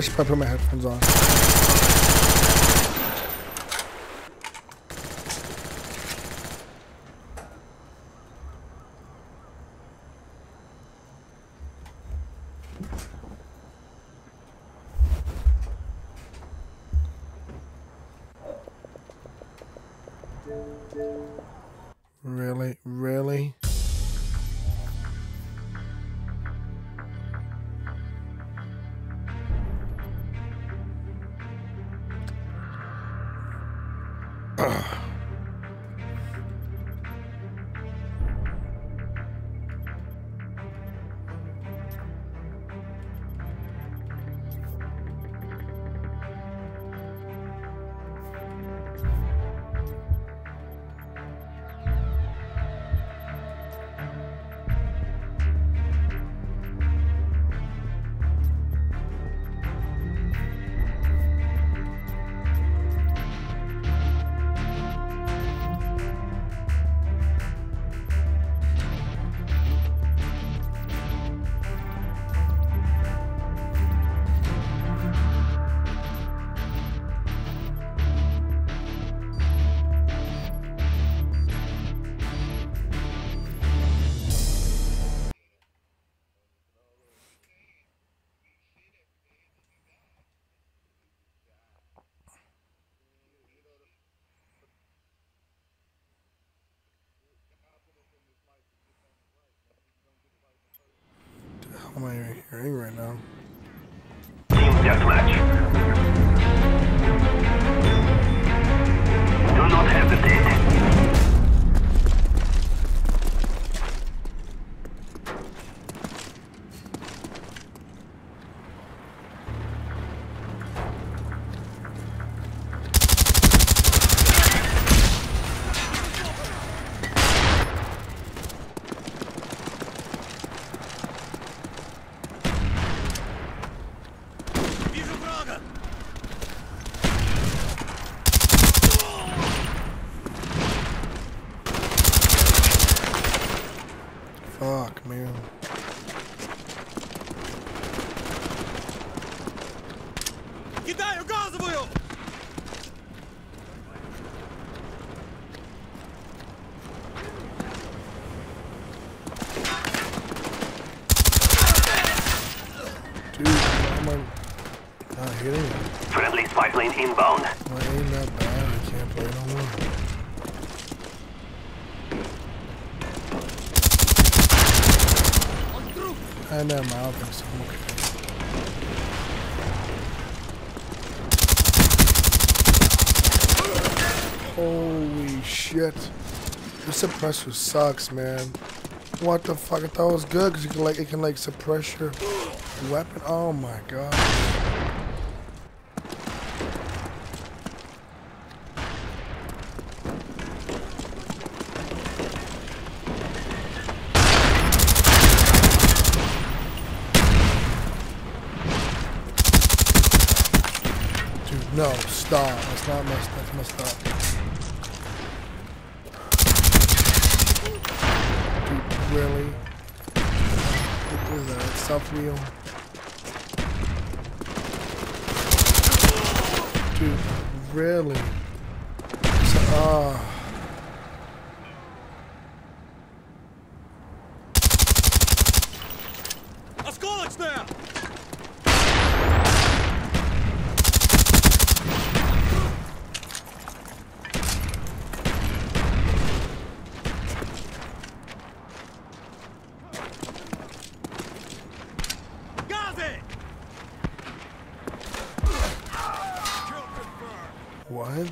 should probably, I should Okay. Holy shit. This suppressor sucks, man. What the fuck? I thought it was good because like it can like suppress your weapon. Oh my god. Dude, no, stop. That's not messed up. that's messed up. Dude, really? What is that? Self wheel? Dude, really? So, ah. What?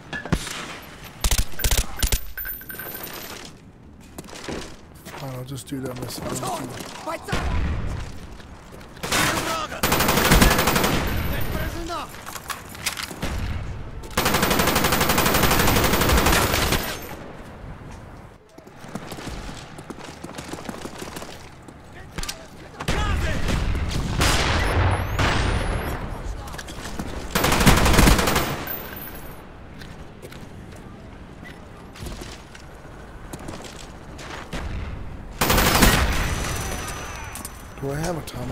Fine, I'll just do that myself. Do I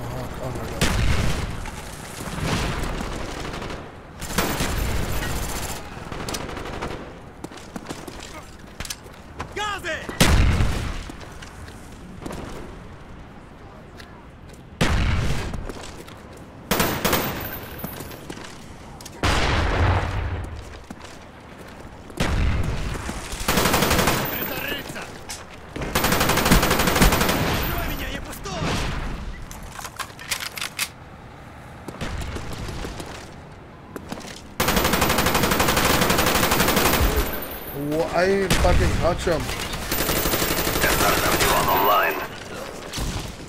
Watch him.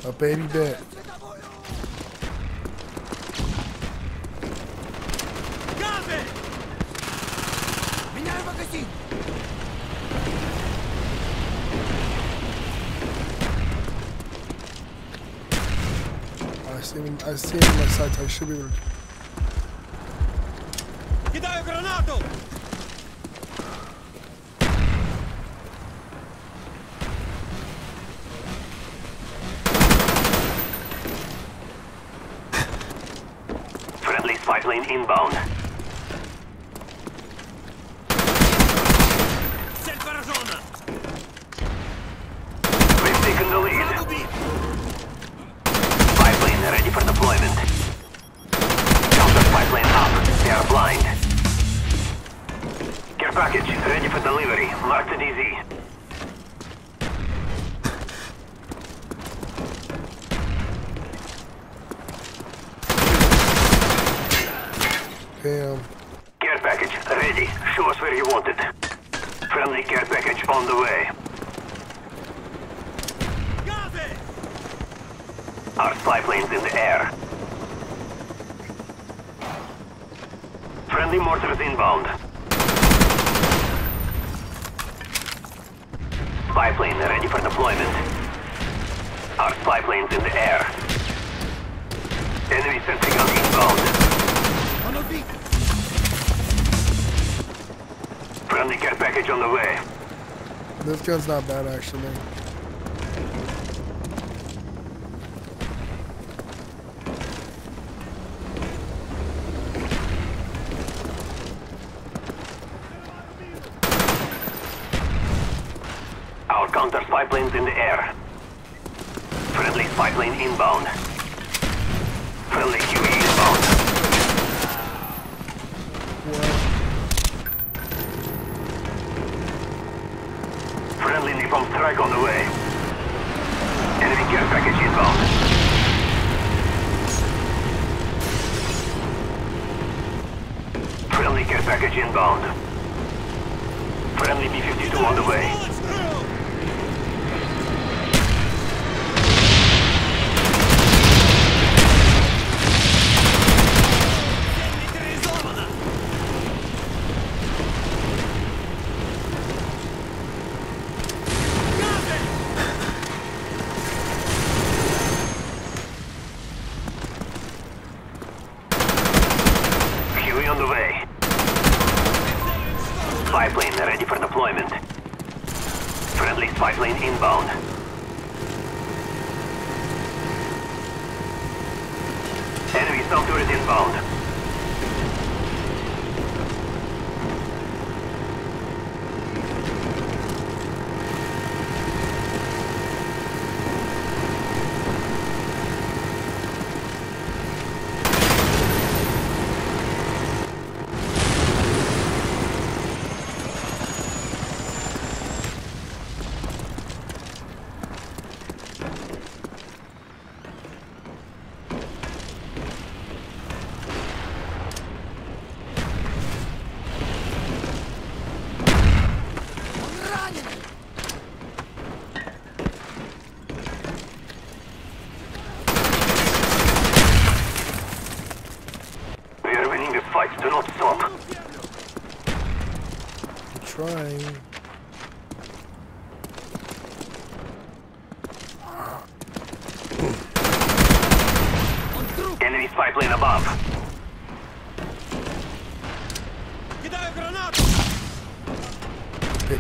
A baby bit. I see him, I see him on my sight, I should be able to... shotgun's not bad, actually. spy plane ready for deployment. Friendly spy plane inbound. Enemy soldier is inbound.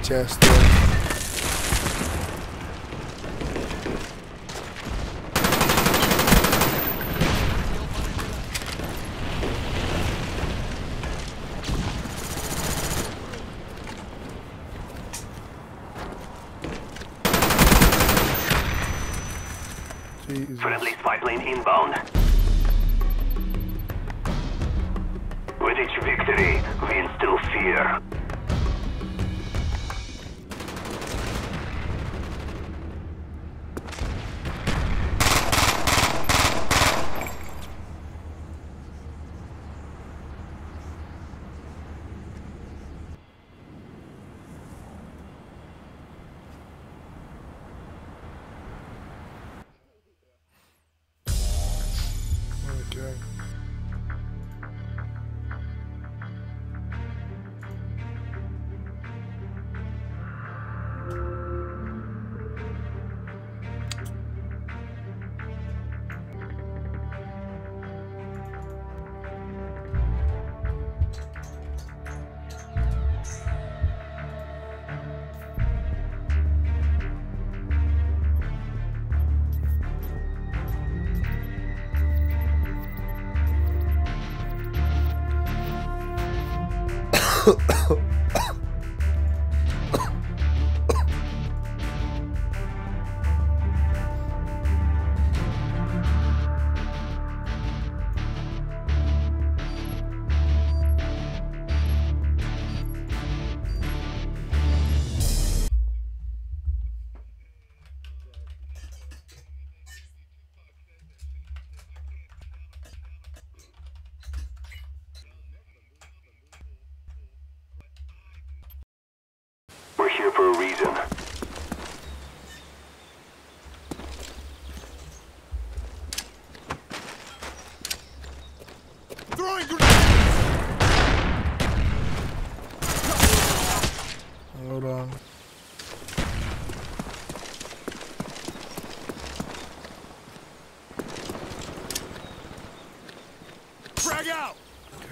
chest.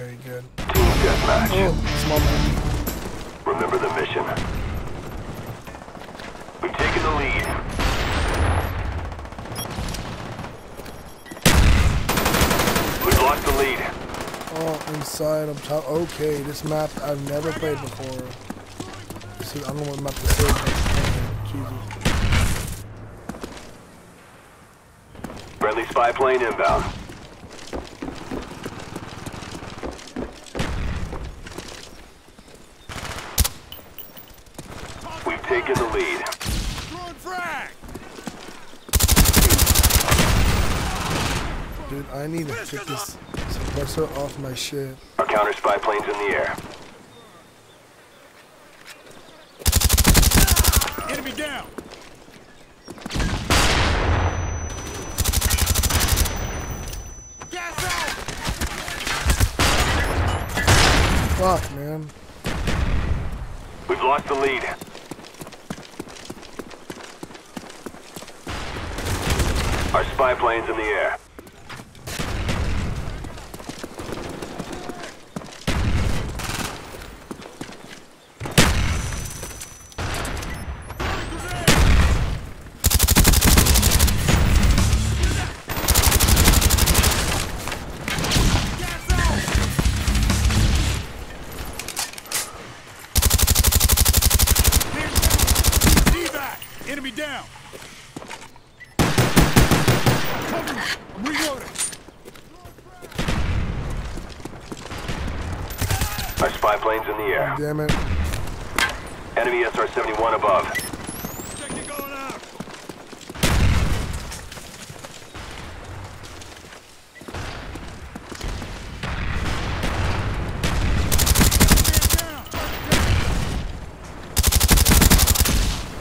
Okay, good. Deathmatch. Oh, small man. Remember the mission. We've taken the lead. We've lost the lead. Oh, inside, I'm top. Okay, this map I've never played before. This is, I don't know what map this is. but, uh, Jesus. Friendly spy plane inbound. We've taken the lead. Dude, I need to get this suppressor off my shit. Our counter spy plane's in the air. Enemy down! Gas out! Fuck, man. We've lost the lead. Our spy plane's in the air. Plane's in the air. Damn it. Enemy SR-71 above. Check it going out! Man down!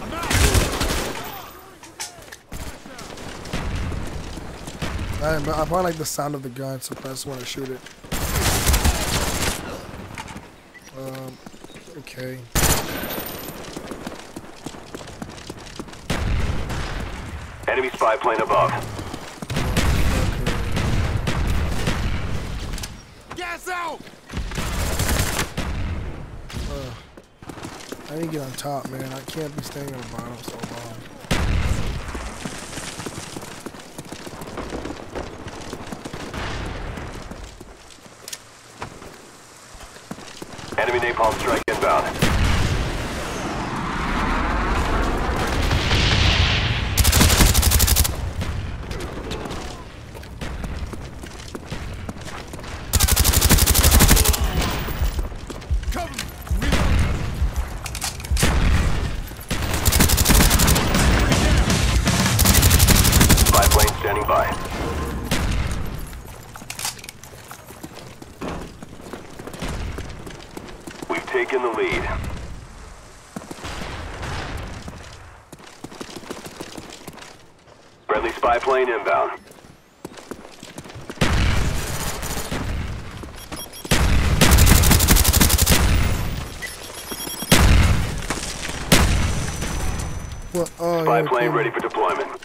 I'm out! I, I probably like the sound of the gun suppressor when I shoot it. Um, okay. Enemy spy plane above. Gas out! I need to get on top, man. I can't be staying on the bottom so long. Enemy napalm strike inbound. Cover me! I'm reloading! Spy plane standing by. We've taken the lead. Friendly spy plane inbound. What? Oh, Spy yeah, plane okay. ready for deployment.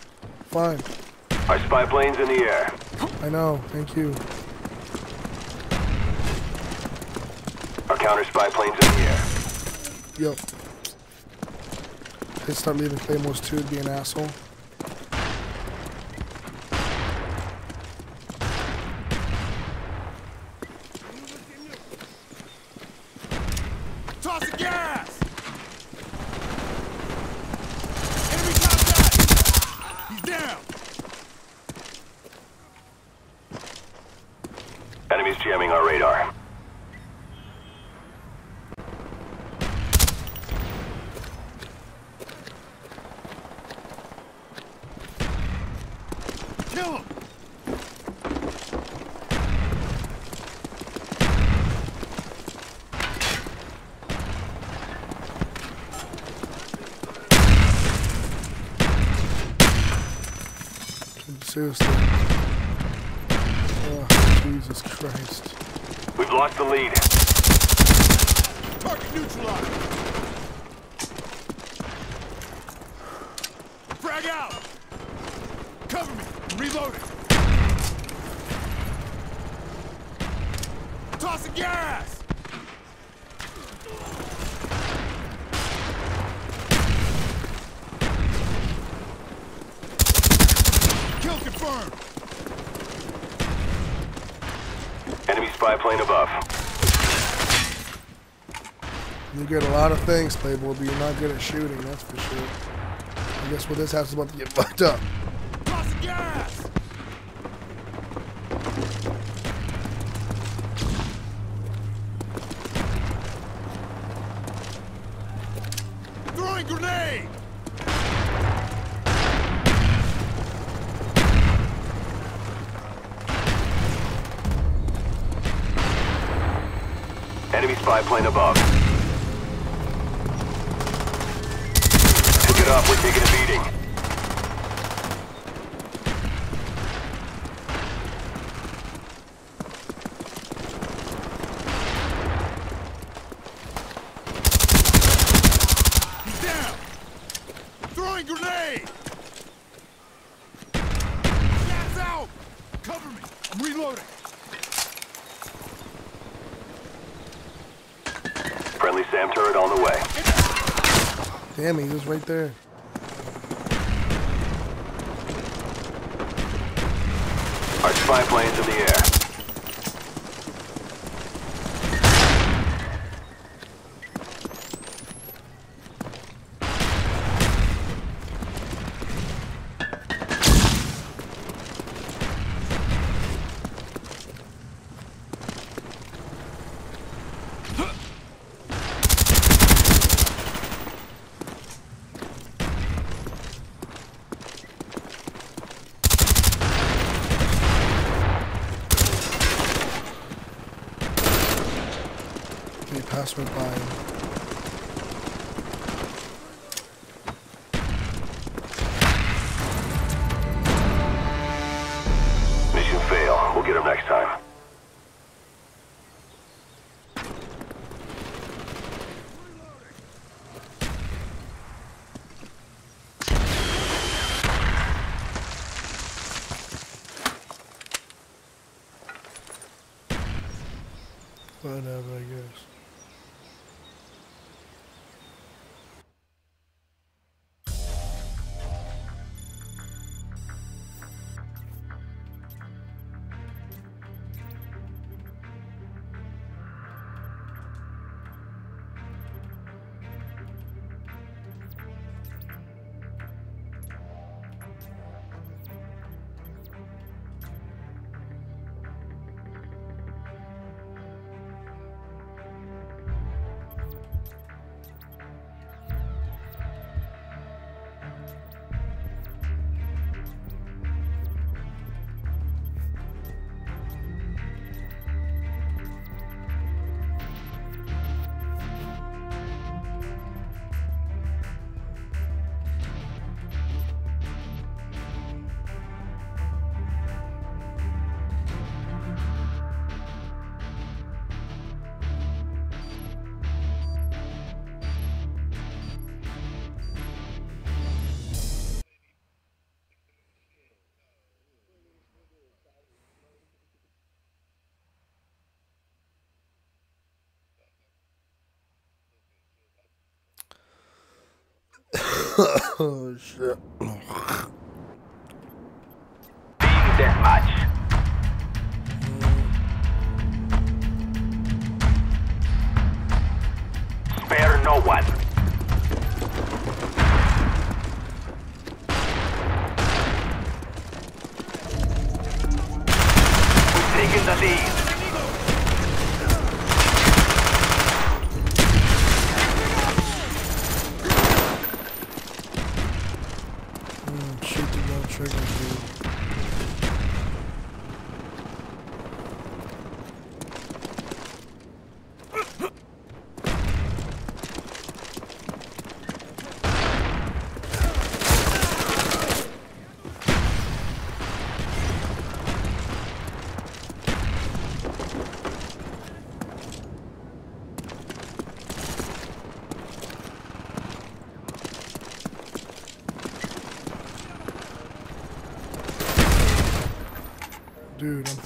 Fine. Our spy plane's in the air. I know. Thank you. Our counter spy plane's in the air. Yo. They start leaving claymores too to be an asshole. Tossing gas! Enemy contact! He's down! Enemies jamming our radar. Kill him! Seriously. Oh, Jesus Christ. We've lost the lead. Target neutralized! Frag out! Cover me! I'm reloading! Tossing gas! Kill confirmed! Enemy spy plane above. You get a lot of things, Playboy, but you're not good at shooting, that's for sure. I guess what this house is about to get fucked up. Tossing gas! Plane above. Pick it up, we're taking a beating. He's down! Throwing grenade! Gas out! Cover me! I'm reloading! Friendly SAM turret on the way. Damn, he was right there. Our spy plane's in the air. Right by oh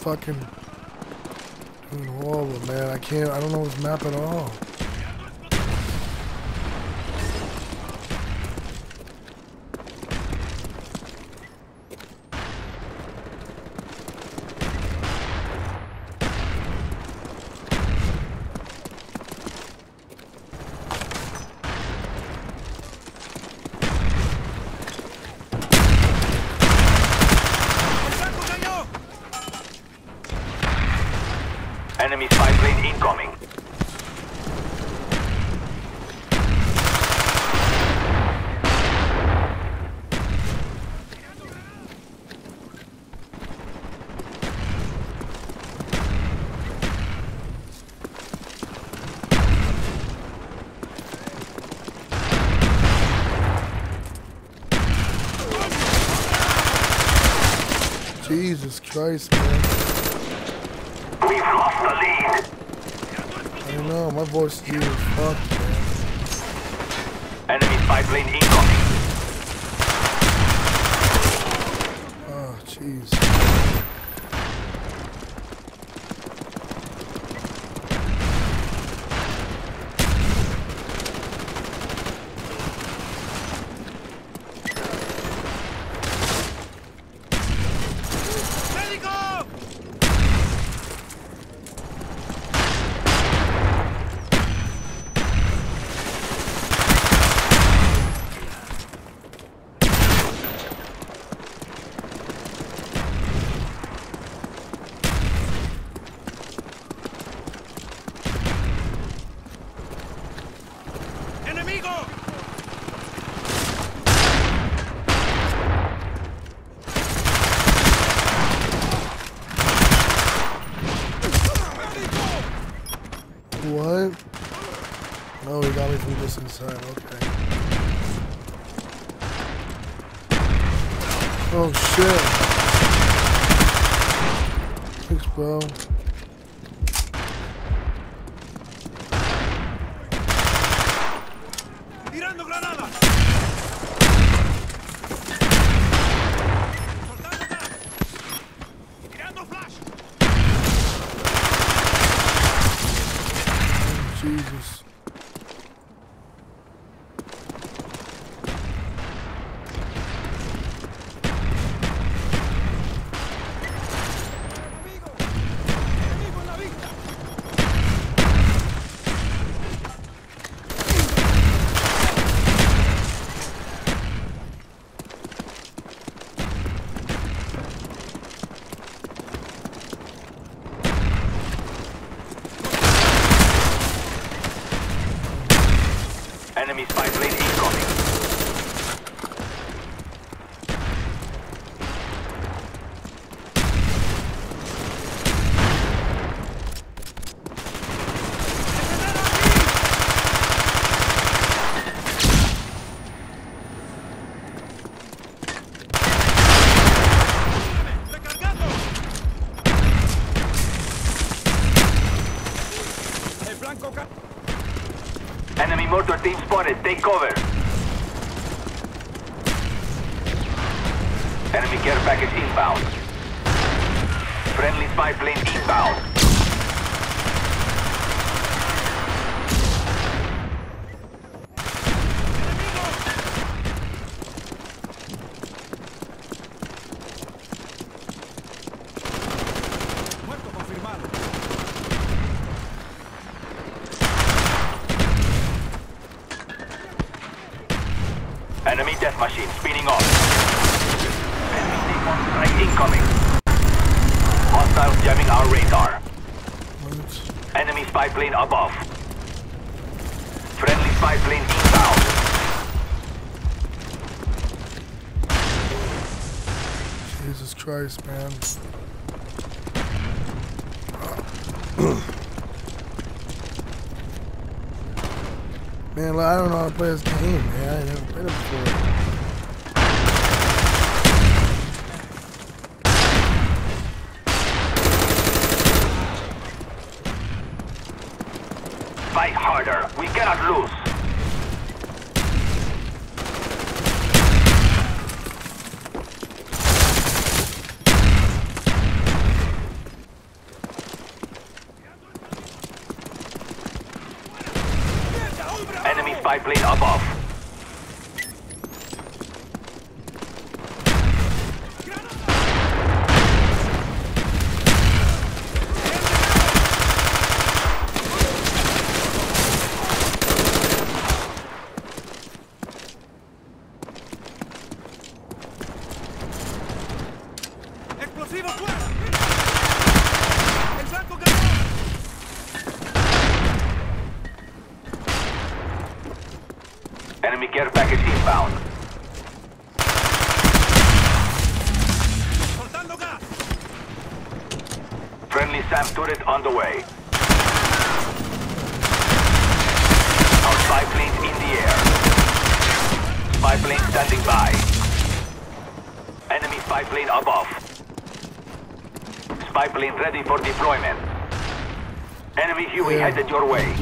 fucking doing horrible, man. I can't, I don't know this map at all. force you. Fuck okay. Oh shit. Six. it. Take cover. machine spinning off. Strike incoming. Hostiles jamming our radar. Enemy spy plane above. Friendly spy plane inbound. Jesus Christ, man. man, I don't know how to play this game, man. your way.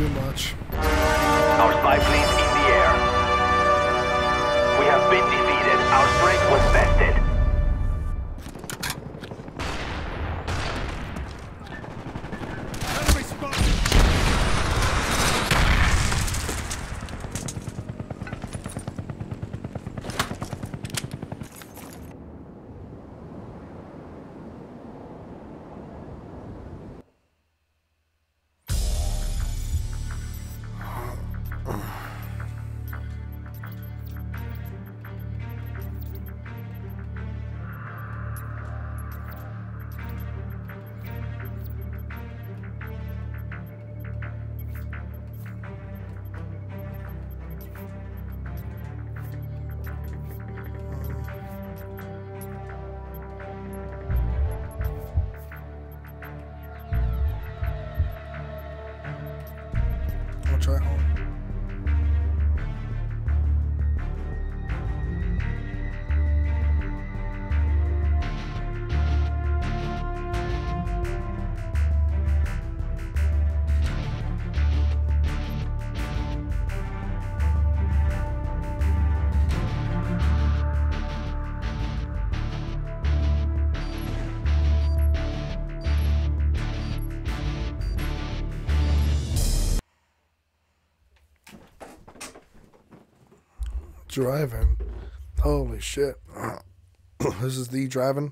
driving. Holy shit. this is the driving.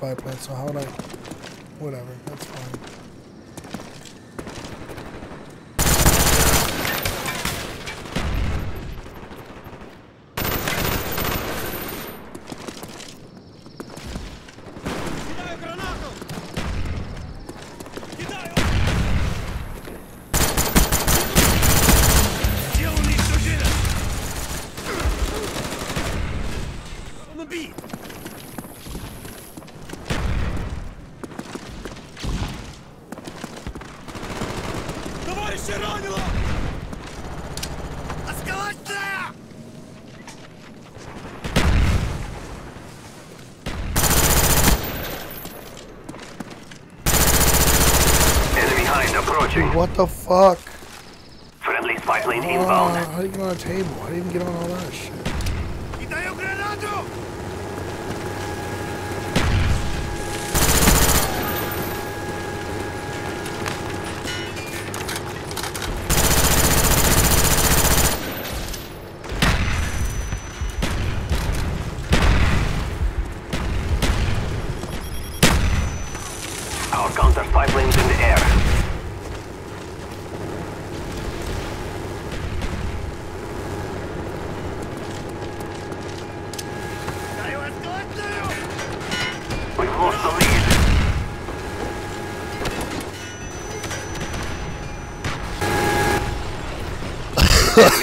bypass, so how would I... What the fuck? Friendly spy plane inbound. Uh, how do you get on a table? How do you even get on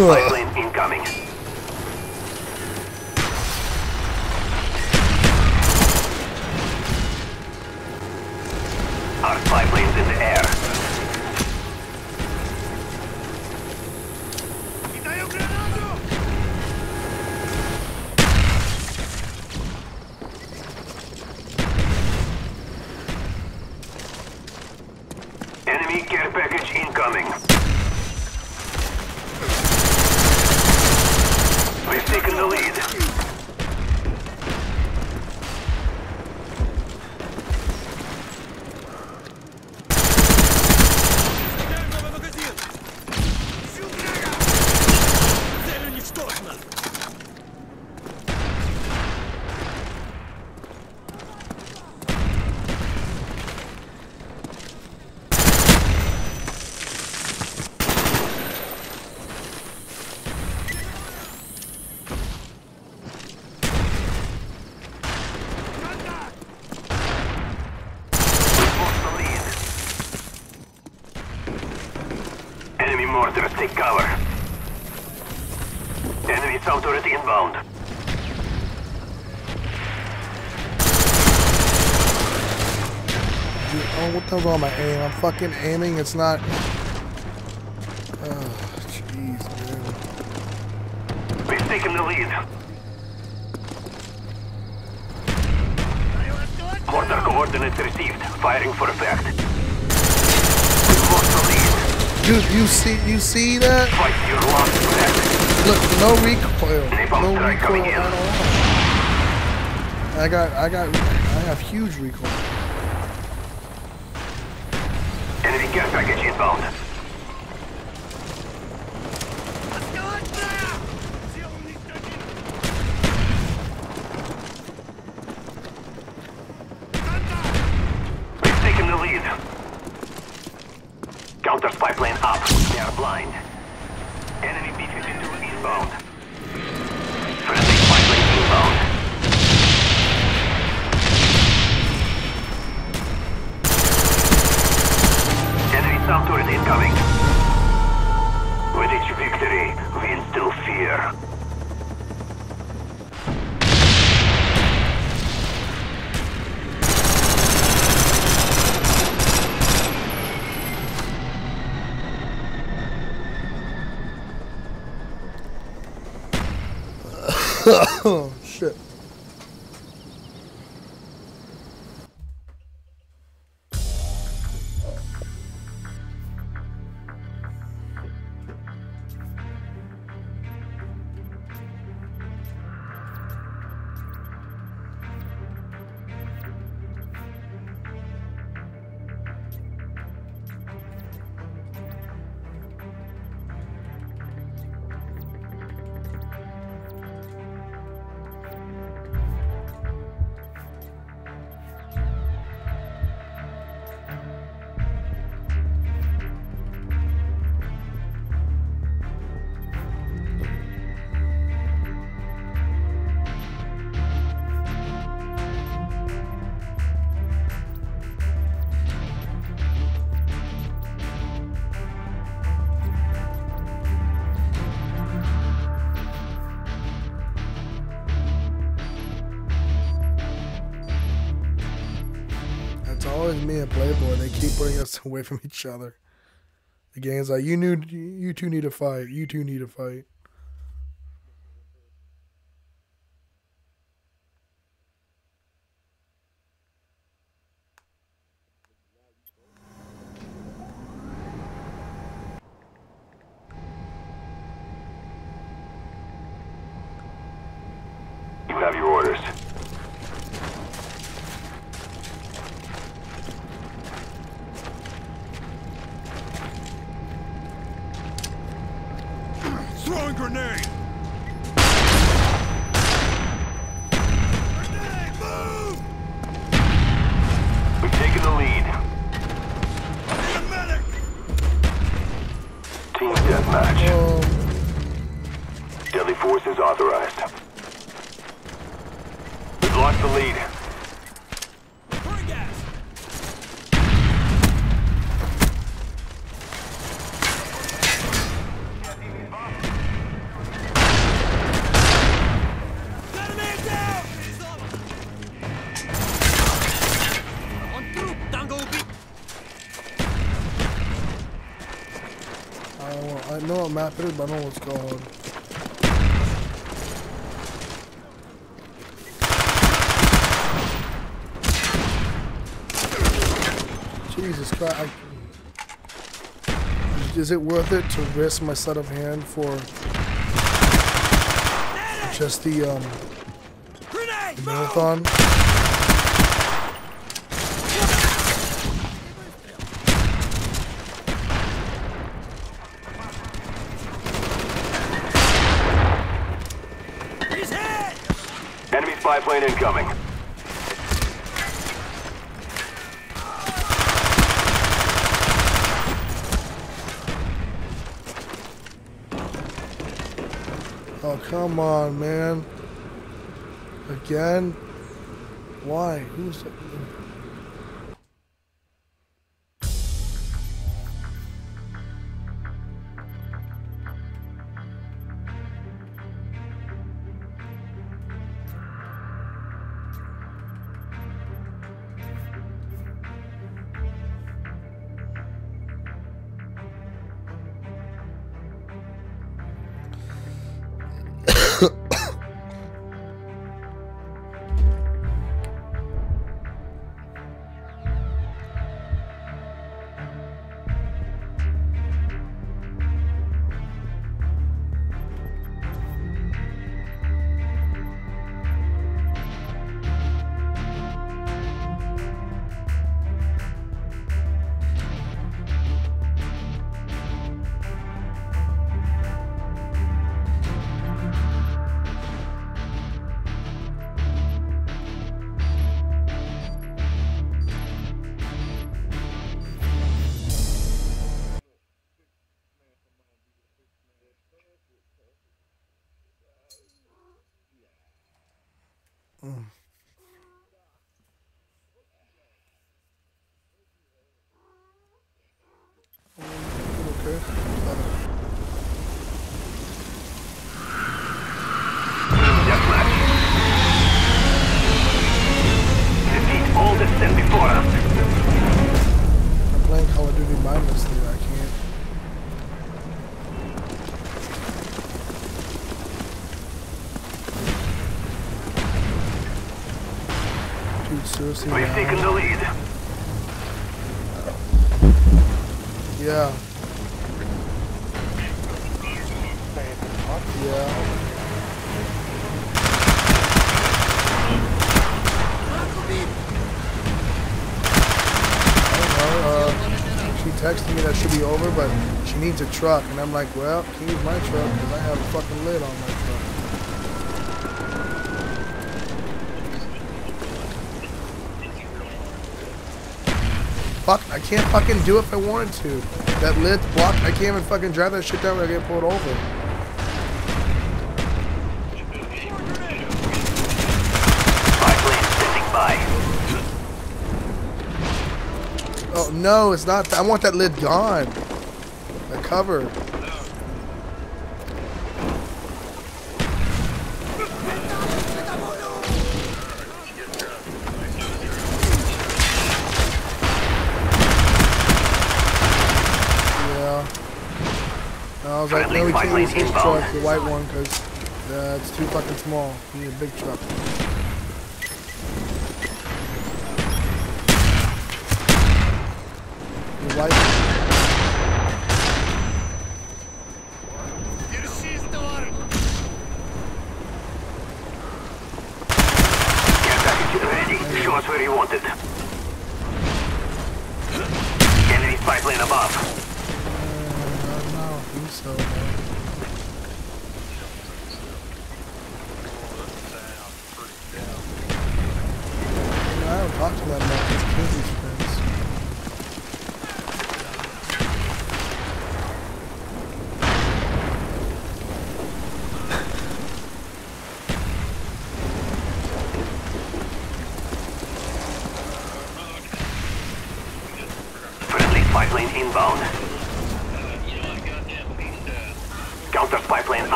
Oh. Take cover. Enemy sound turret inbound. Dude, oh, what the hell am I aiming? I'm fucking aiming. It's not. See, you see that? Look, no recoil, no recoil at all. I got, I got, I have huge recoil. And Playboy. They keep bringing us away from each other. The game's like, you knew, you two need to fight. You two need to fight. Know what map it is, but I don't know what's called. Jesus Christ. I, is it worth it to risk my sleight of hand for just the um the marathon? Enemy spy plane incoming. Oh come on, man. Again? Why? Who's okay? Needs a truck, and I'm like, well, can use my truck because I have a fucking lid on my truck. Fuck, I can't fucking do it if I wanted to. That lid's blocked. I can't even fucking drive that shit down when I get pulled over. Oh no, it's not. I want that lid gone. Cover. Yeah. I was like, no, we can't use this truck, the white one, because uh, it's too fucking small. We need a big truck.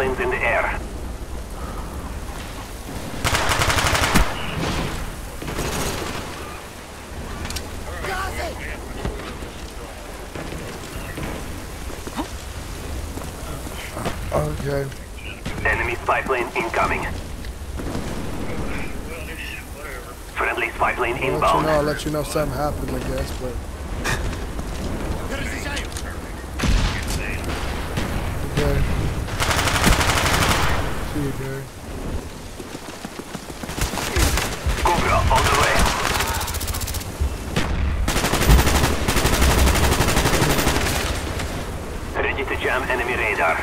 In the air. Okay. Enemy spy plane incoming. Friendly spy plane inbound. I'll let you know. I'll let you know something happened, I guess. But okay. See you, Gary. Cobra on the way. Ready to jam enemy radar.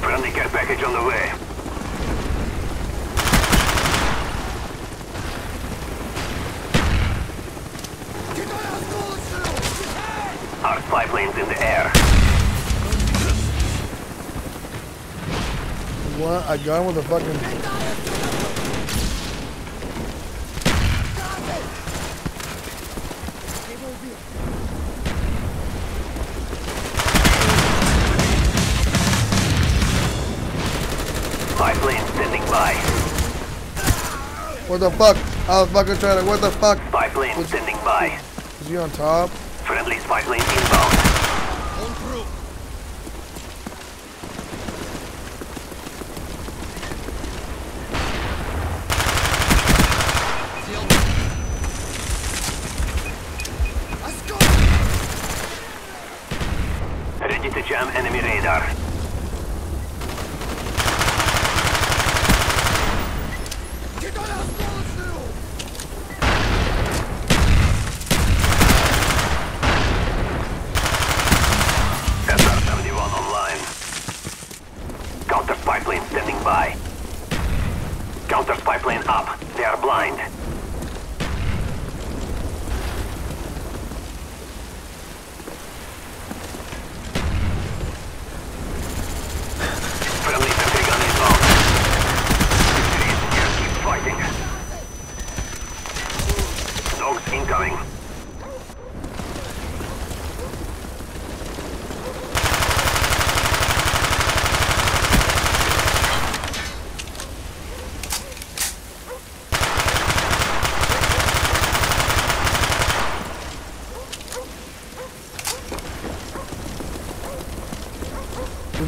Friendly care package on the way. Our planes in the air. What? I got him with a fucking. Spy plane standing by. What the fuck? I was fucking trying to. What the fuck? Spy plane standing by. Is he on top? Friendly spy plane inbound.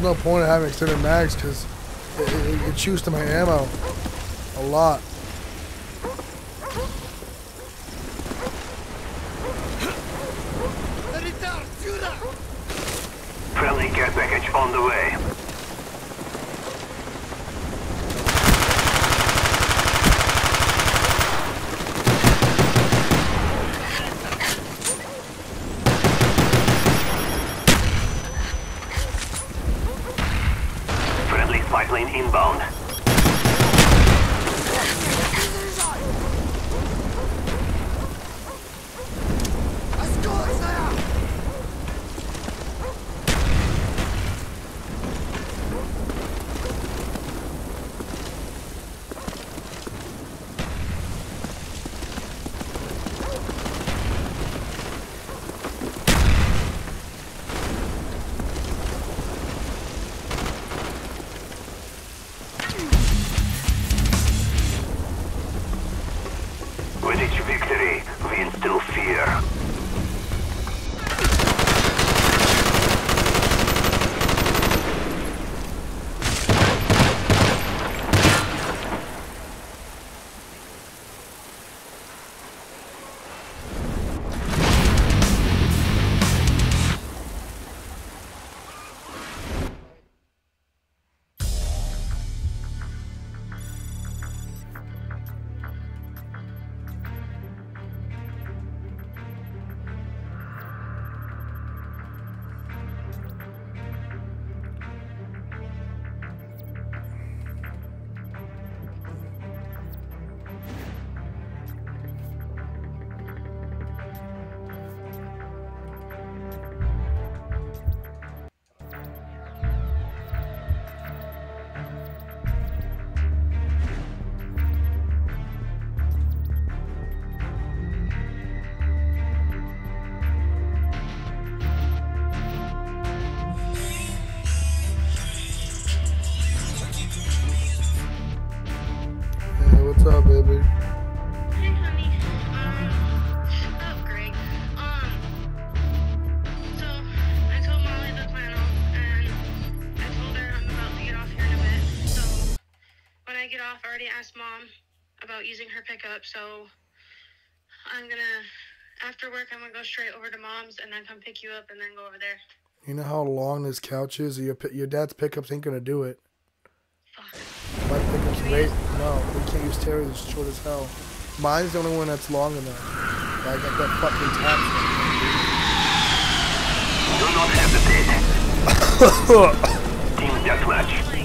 No point in having extended mags because it, it, it chews to my ammo a lot. Off, I already asked mom about using her pickup, so I'm gonna after work I'm gonna go straight over to mom's and then come pick you up and then go over there. You know how long this couch is? Your your dad's pickups ain't gonna do it. Fuck. My pickup's great. No, we can't use Terry's. It's short as hell. Mine's the only one that's long enough. Like I got that fucking tap. Do not hesitate. Team deathmatch.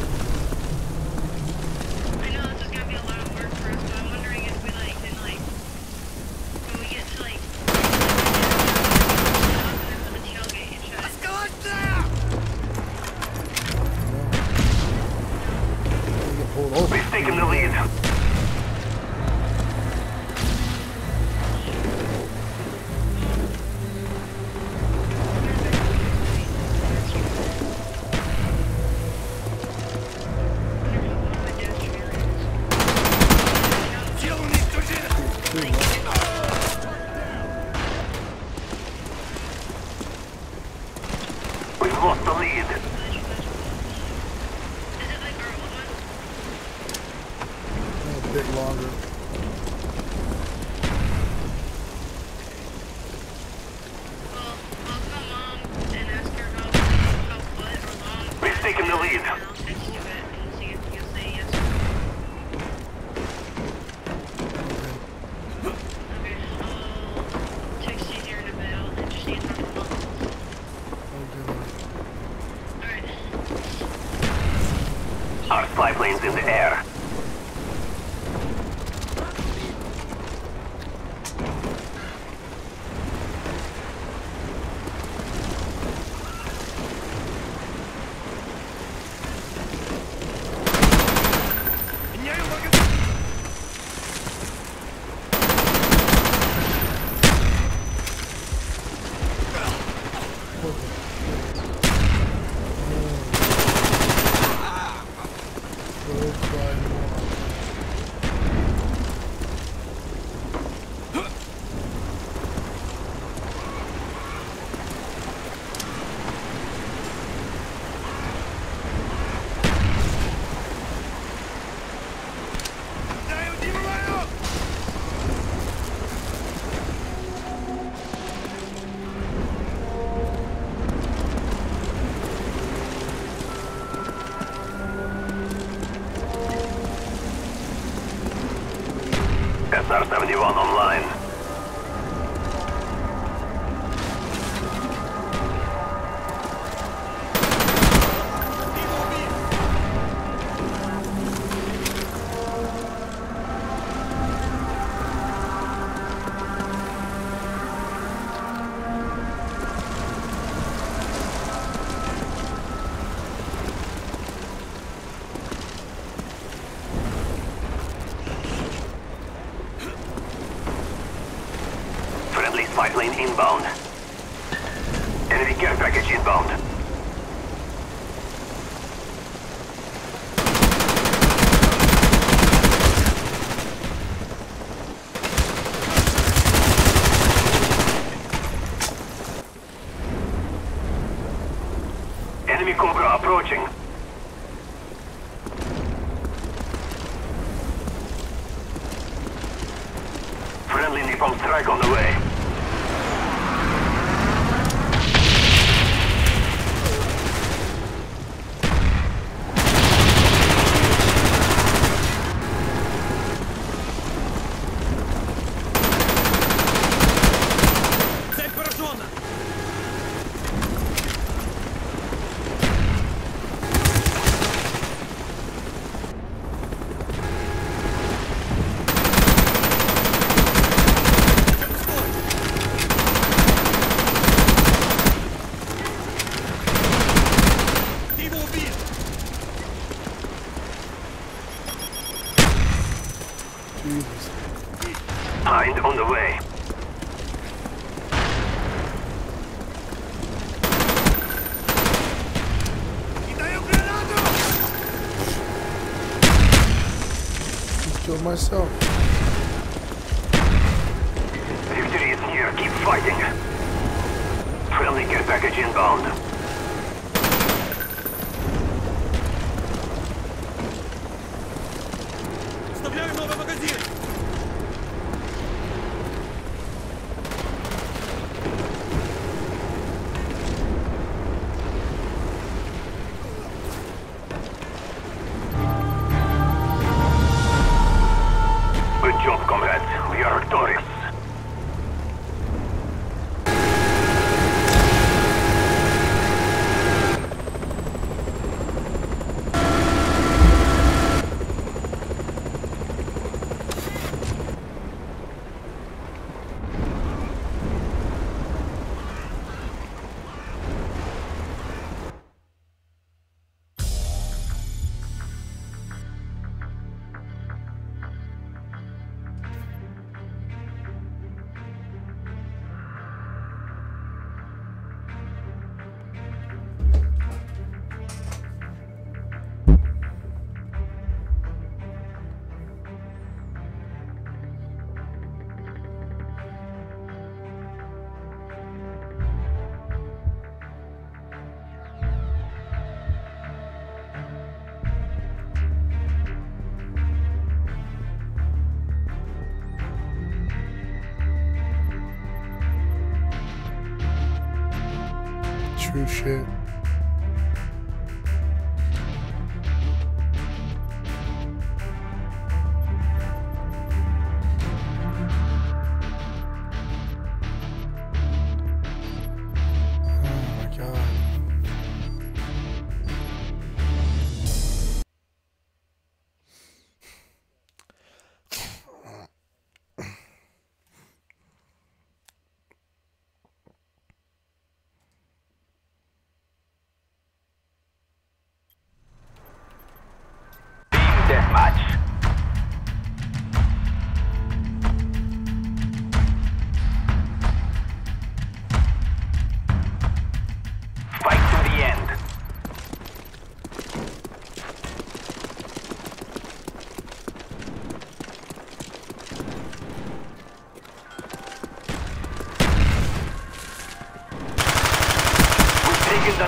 Spy inbound.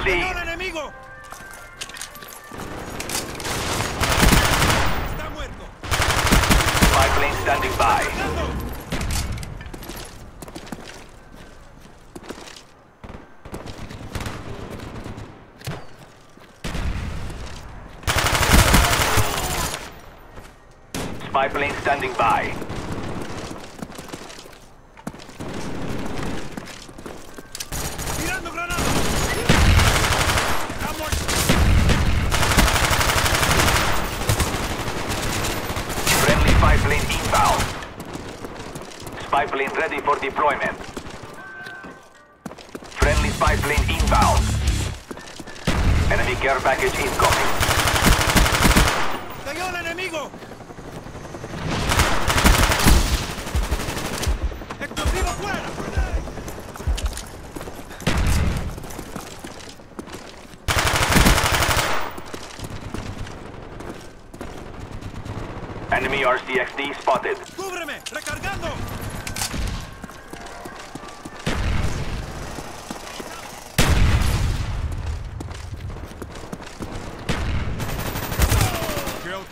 lead. Spy plane standing by. Spy plane standing by. package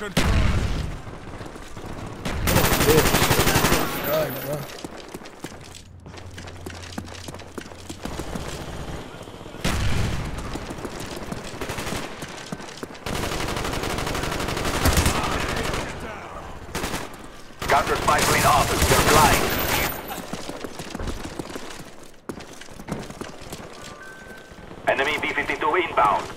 Counter spy green office, they're blind. Enemy B-52 inbound.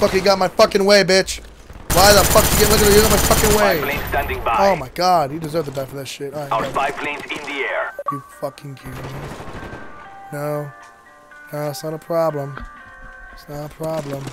You got my fucking way, bitch. Why the fuck you get look at you got my fucking way? plane standing by. Oh my god, you deserve to die for that shit. Alright, Our spy plane's in the air. you fucking kidding me? No. No, it's not a problem. It's not a problem.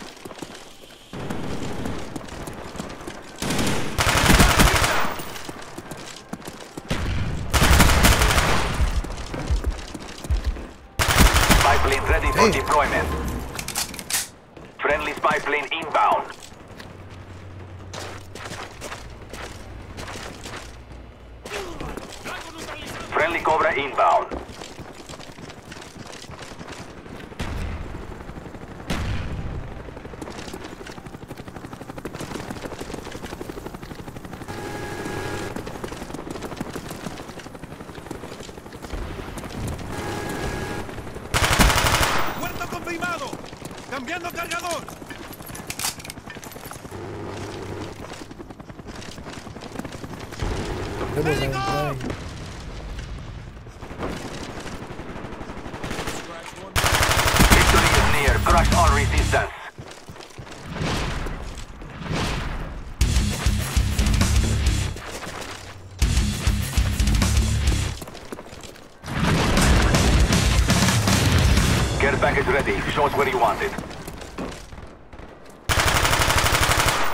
Show us where you want it.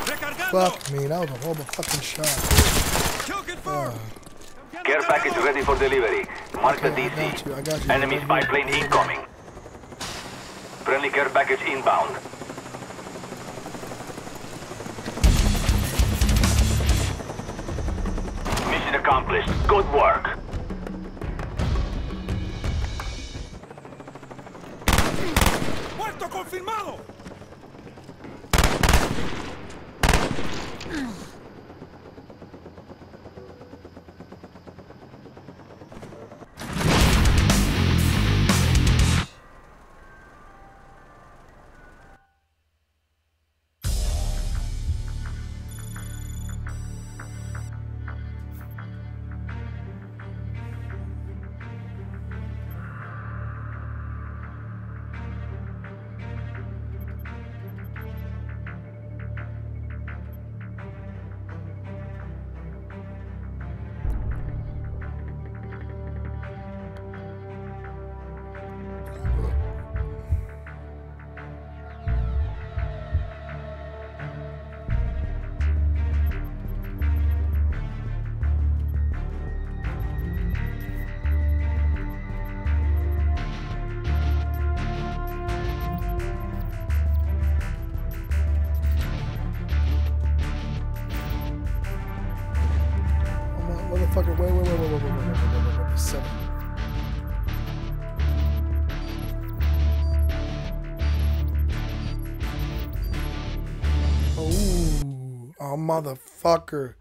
¡Recargando! Fuck me, that was a horrible fucking shot. Kill confirmed! Care package ready for delivery. Mark the Okay, I got DC. you, I got you. Enemy spy plane incoming. Friendly care package inbound. Mission accomplished. Good work. Confirmado! motherfucker.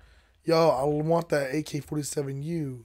Yo, I want that AK 47U.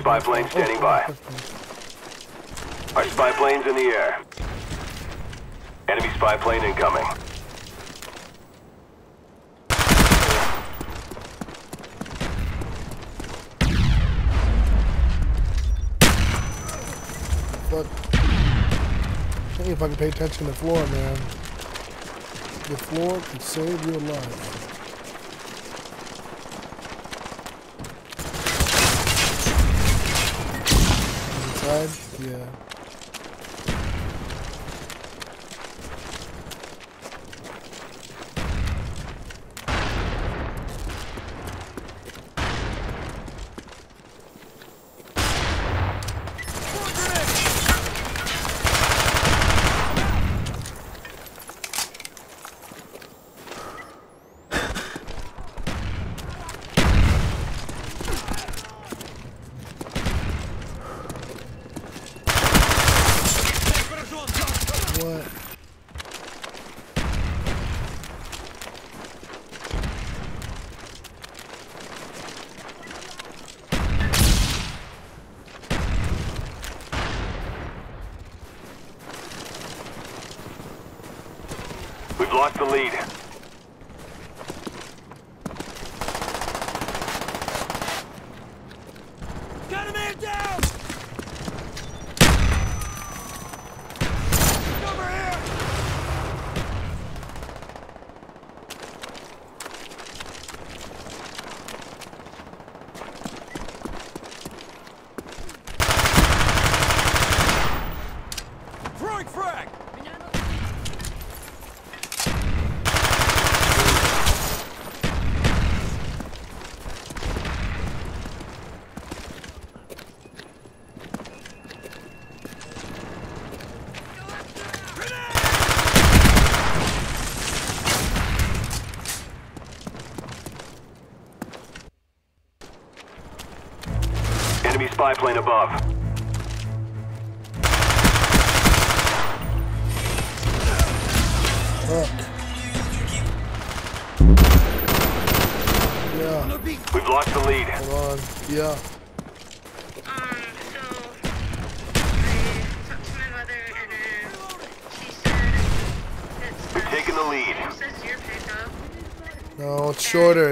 Spy plane standing by. Our spy plane's in the air. Enemy spy plane incoming. But see if I can pay attention to the floor, man. The floor can save your life. Yeah.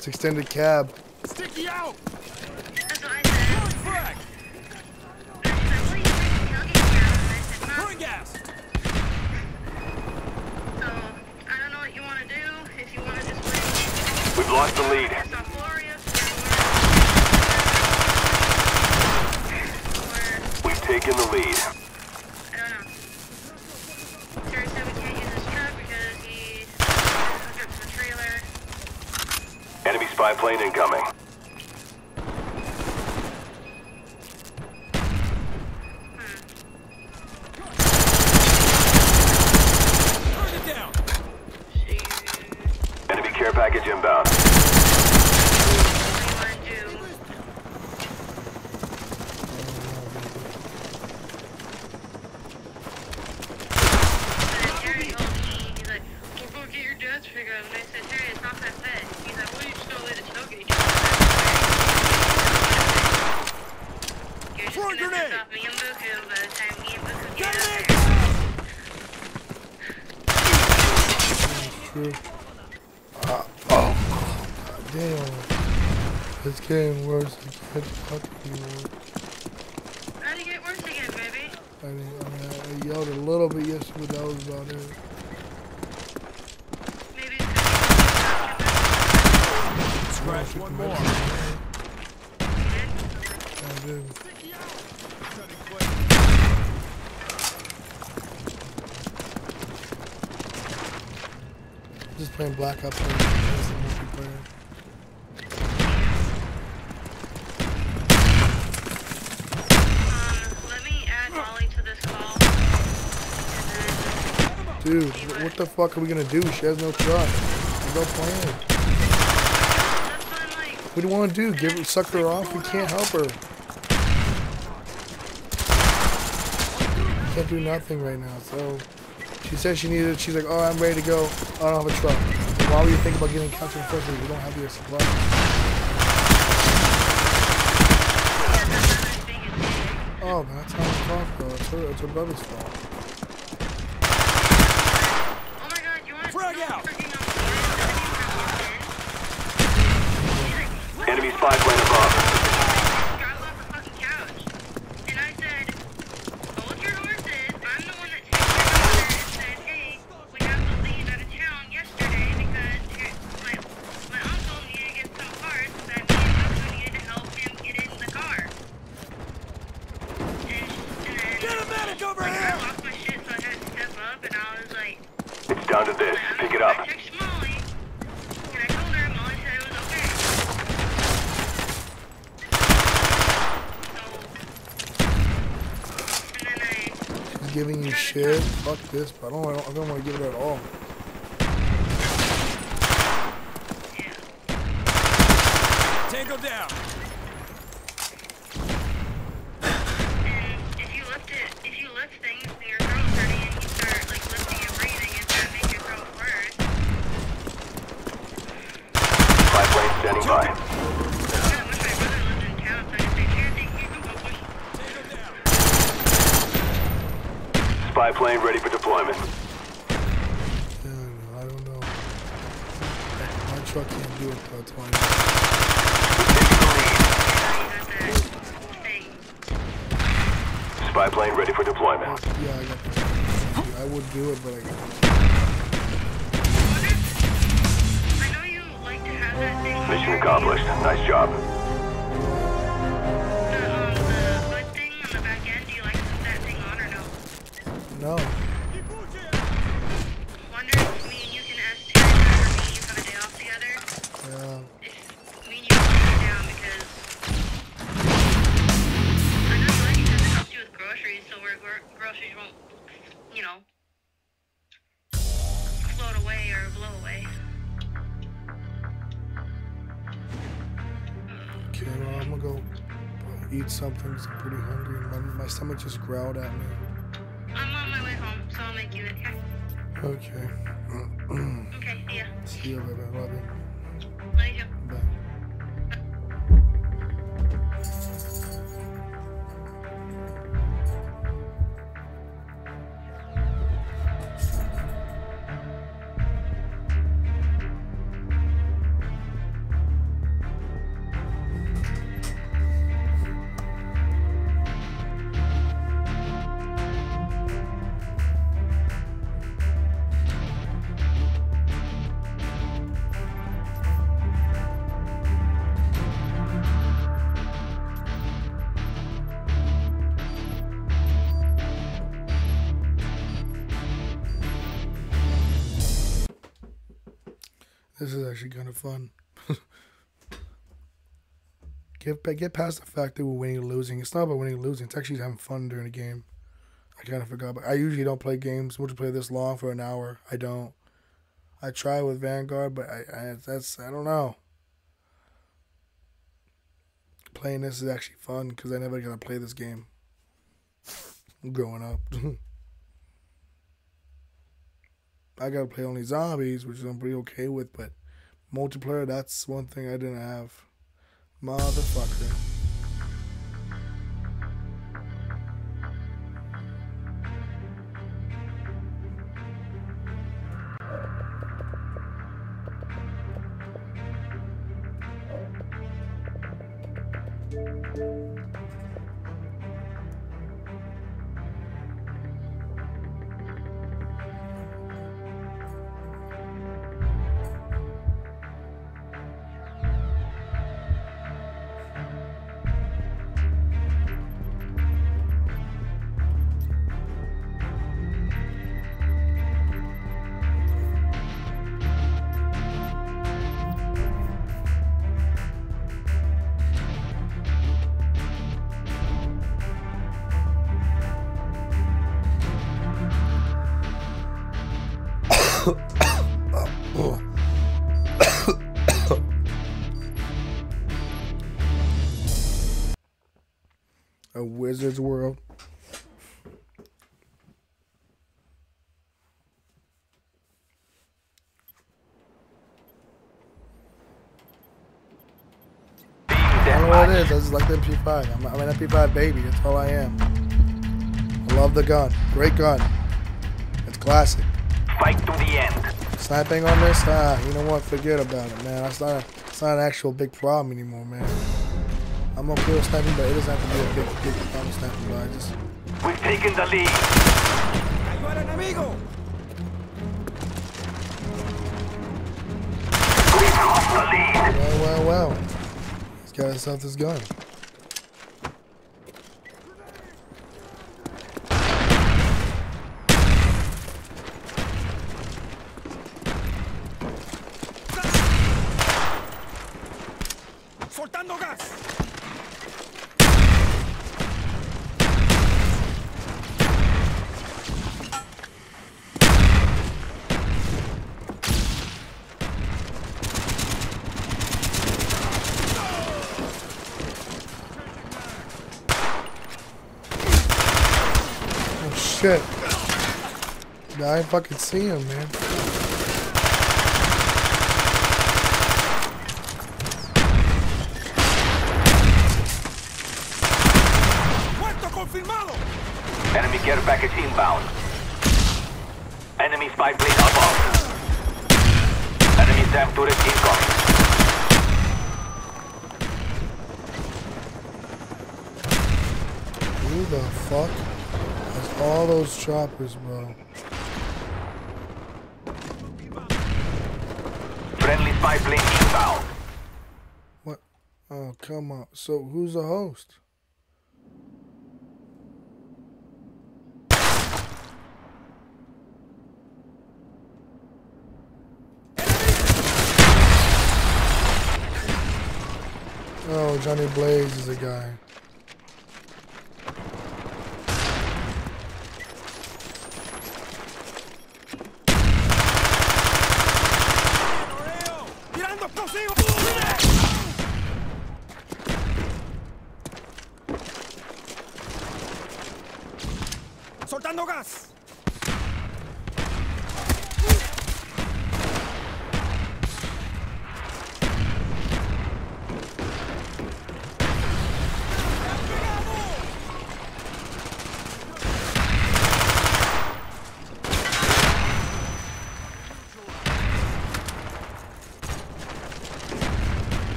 It's extended cab. Black Ops. Dude, what the fuck are we gonna do? She has no truck. There's no plan. What do you wanna do? Give her, suck her off? We can't help her. Can't do nothing right now, so... She says she needed it. She's like, oh, I'm ready to go. I don't have a truck. Why would you think about getting counter first? We don't have the supply. Oh, but that's not her fault though. It's her. It's her brother's fault. Oh my god, you want to Frag out. freaking on She's like, Enemy spy plane above. got off the fucking couch. And I said, hold your horses. I'm the one that texted your mother and said, hey, we have to leave out of town yesterday because here- my, my uncle needed to get some parts that me and Joshua needed to help him get in the car. And, and then, Get a medic over like, I here! lost my shit, so I had to step up, and I was like, It's down to this. I- Pick it up. I texted Molly, and I told her, Molly said it was okay. So, and then I, She's giving you shit. Fuck this. But I don't. I don't, I don't want to give it at all. Tango down. And if you lift it, if you lift things and your throat's hurting and you start like lifting and breathing, it's gonna make your throat worse. Spy plane standing by. I kinda wish my brother lived in town so I could say, here, take you can go push. Tango down. Spy plane ready for deployment. Yeah, I don't know. My truck can't do it. though, That's why. Yeah, you got that thing. Spy plane ready for deployment. Yeah, I got this. I would do it, but I got Mission accomplished. Nice job. Stomach just growled at me. This is actually kind of fun. get get past the fact that we're winning or losing. It's not about winning or losing. It's actually having fun during the game. I kind of forgot, but I usually don't play games Would you play this long for an hour. I don't. I try with Vanguard, but I, I that's I don't know. Playing this is actually fun because I never got to play this game. Growing up. I gotta play only zombies, which I'm pretty okay with, but multiplayer, that's one thing I didn't have. Motherfucker. World. I don't know what it is. I just like the MP5. I'm, I'm an MP5 baby. That's all I am. I love the gun. Great gun. It's classic. Fight to the end. Sniping on this? Ah, you know what? Forget about it, man. That's not, a, it's not an actual big problem anymore, man. I'm okay with sniping, but it doesn't have to be a big, big sniping. But I just, We've taken the lead. ¡Cayó el enemigo! We've lost the lead. well, well, well. He's got himself this gun. ¡Soltando gas! Oh shit. Yeah, I ain't fucking see him, man. Enemy care package inbound. Enemy spy plane above. Enemy SAM turret incoming. Who the fuck has all those choppers, bro? Friendly spy plane inbound. What? Oh, come on. So, who's the host? Oh, Johnny Blaze is a guy.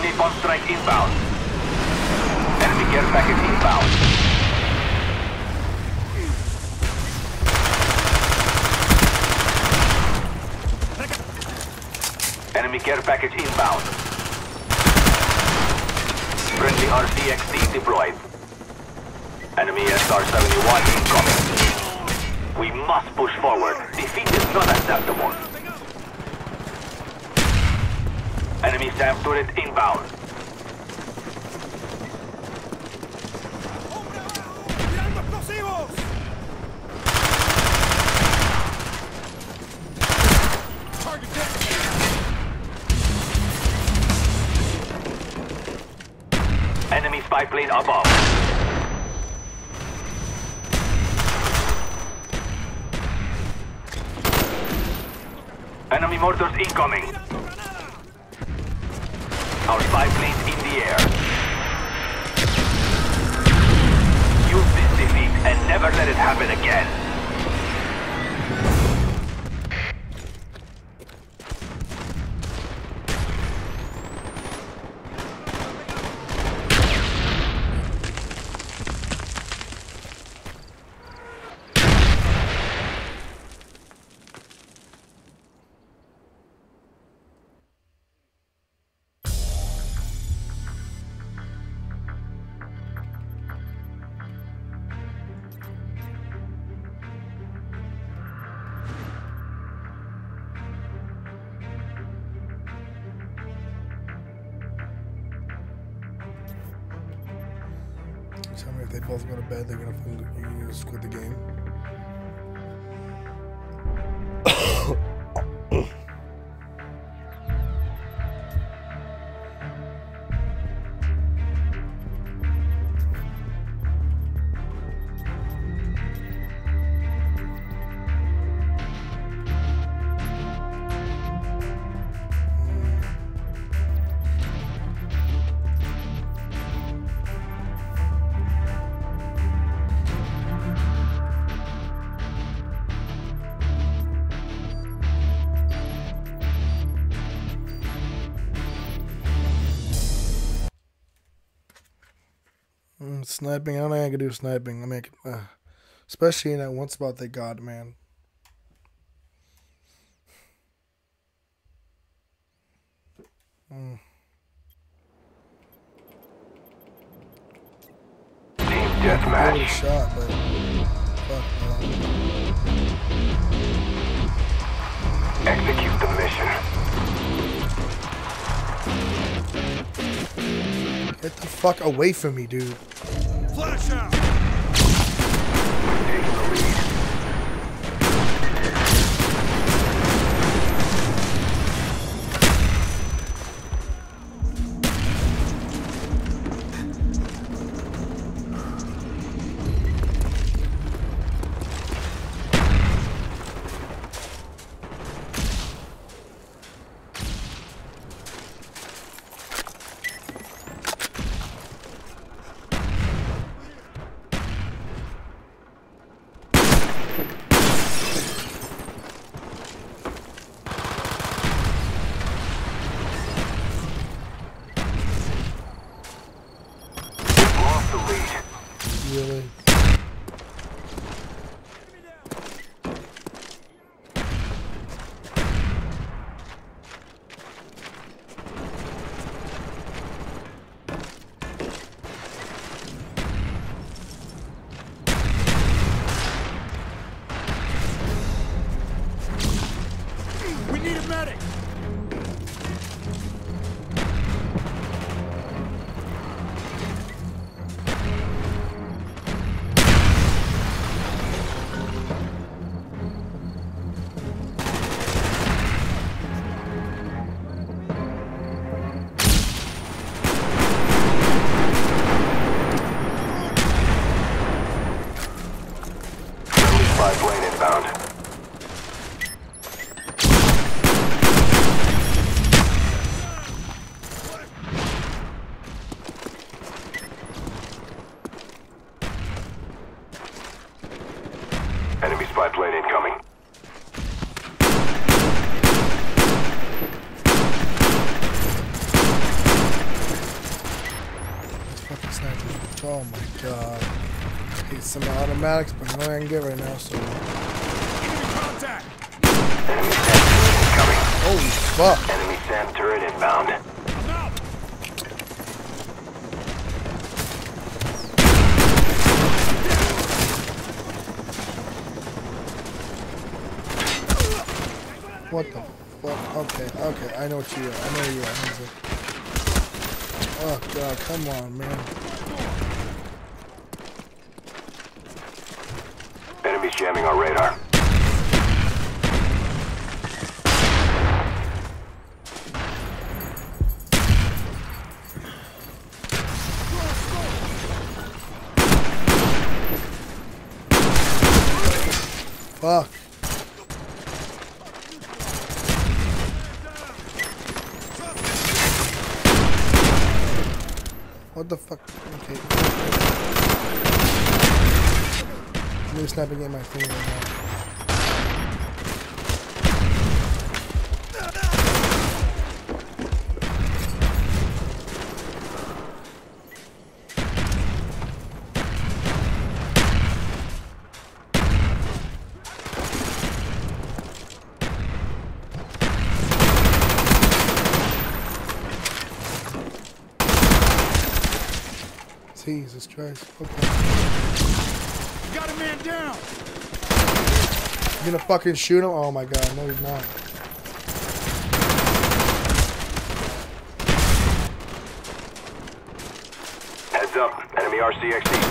Napalm strike inbound. Enemy care package inbound. Enemy care package inbound. Friendly RCXD deployed. Enemy SR-71 incoming. We must push forward. Defeat is not acceptable. Enemy SAM turret inbound. Enemy spy plane above. Enemy mortars incoming. It happen again. Sniping, I don't think I can do sniping. I mean, I can- uh, especially in that one spot they got, man. Team Really deathmatch. shot, but fuck no. Execute the Get the fuck away from me, dude. Flash out! automatics, but nothing I can get right now, so. Holy fuck. Enemy SAM turret inbound. What the fuck? Okay, okay, I know what you are. I know you are. Oh god, come on, man. Jamming our radar. up against my finger now. Jesus Christ. Okay man down. You gonna fucking shoot him? Oh my god, no he's not. Heads up, enemy RCXD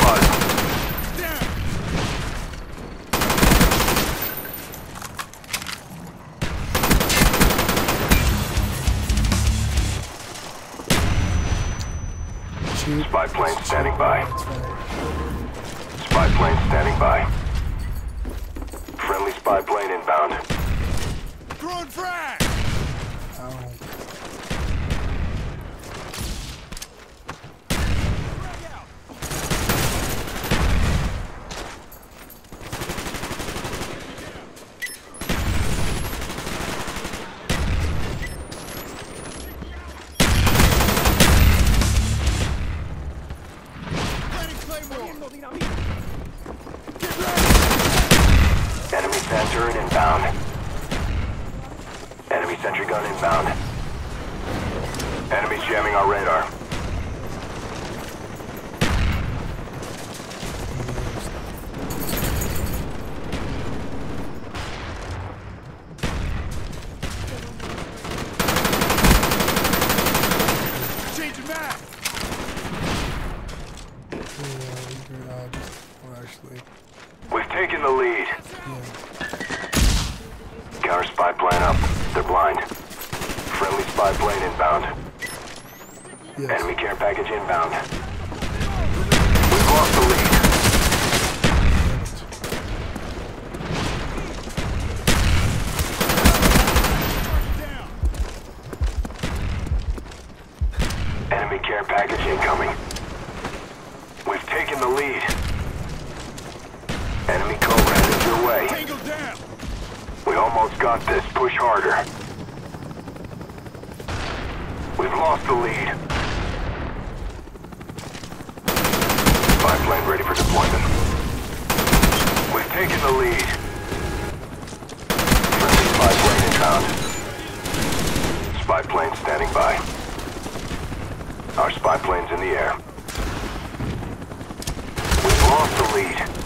lost the lead. Biplane ready for deployment. We've taken the lead. Friendly spy plane inbound. Spy plane standing by. Our spy plane's in the air. We've lost the lead.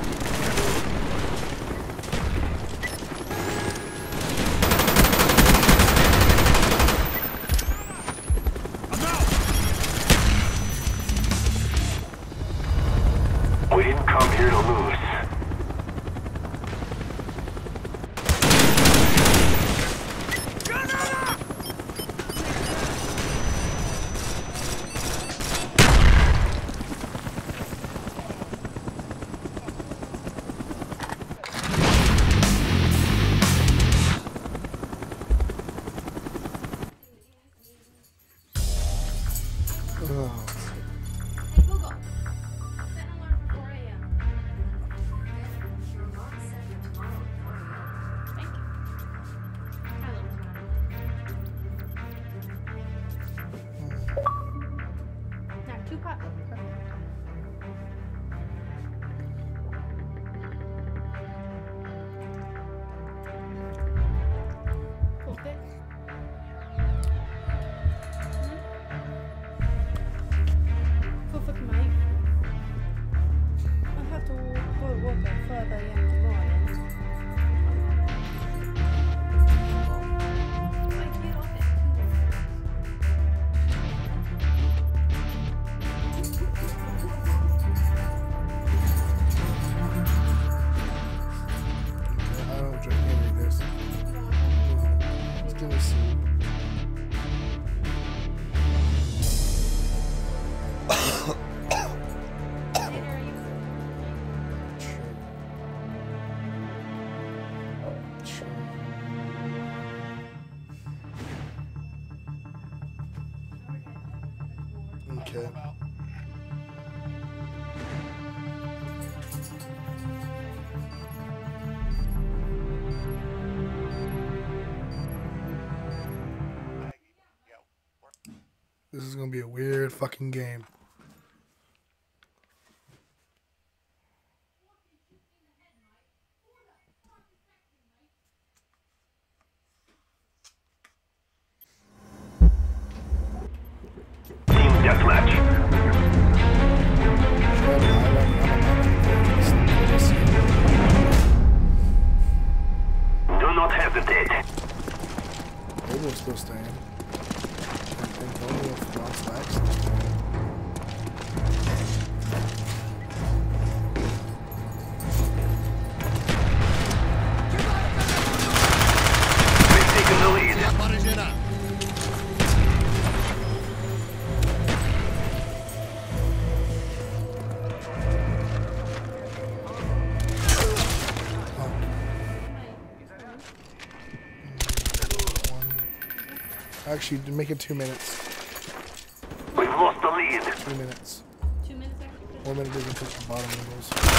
Gonna be a weird fucking game. Actually, make it two minutes. We've lost the lead. Two minutes. Two minutes. One minute doesn't touch the bottom of those.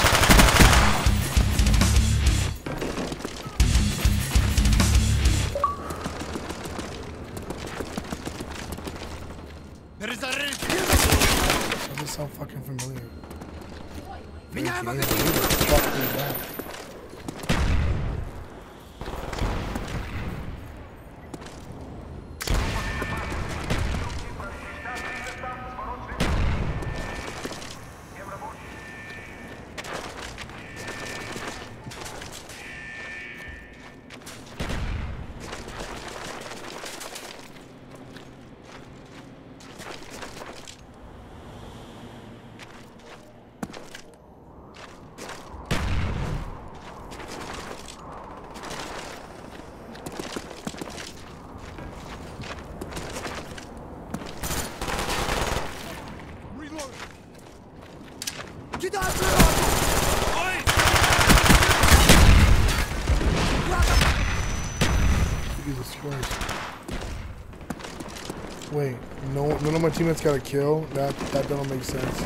Teammates got a kill. That that don't make sense.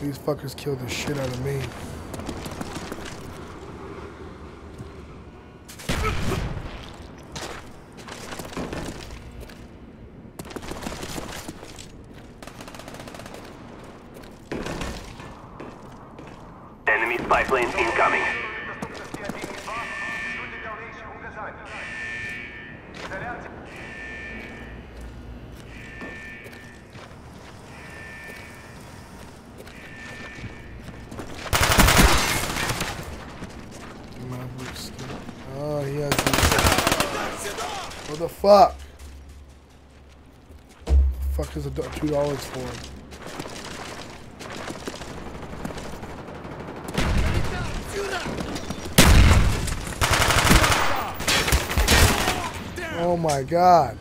These fuckers killed the shit out of me. Enemy spy plane incoming. Maverick still. Oh, he has. These. What the fuck? Fuck is a do- two dollars for? Oh my god.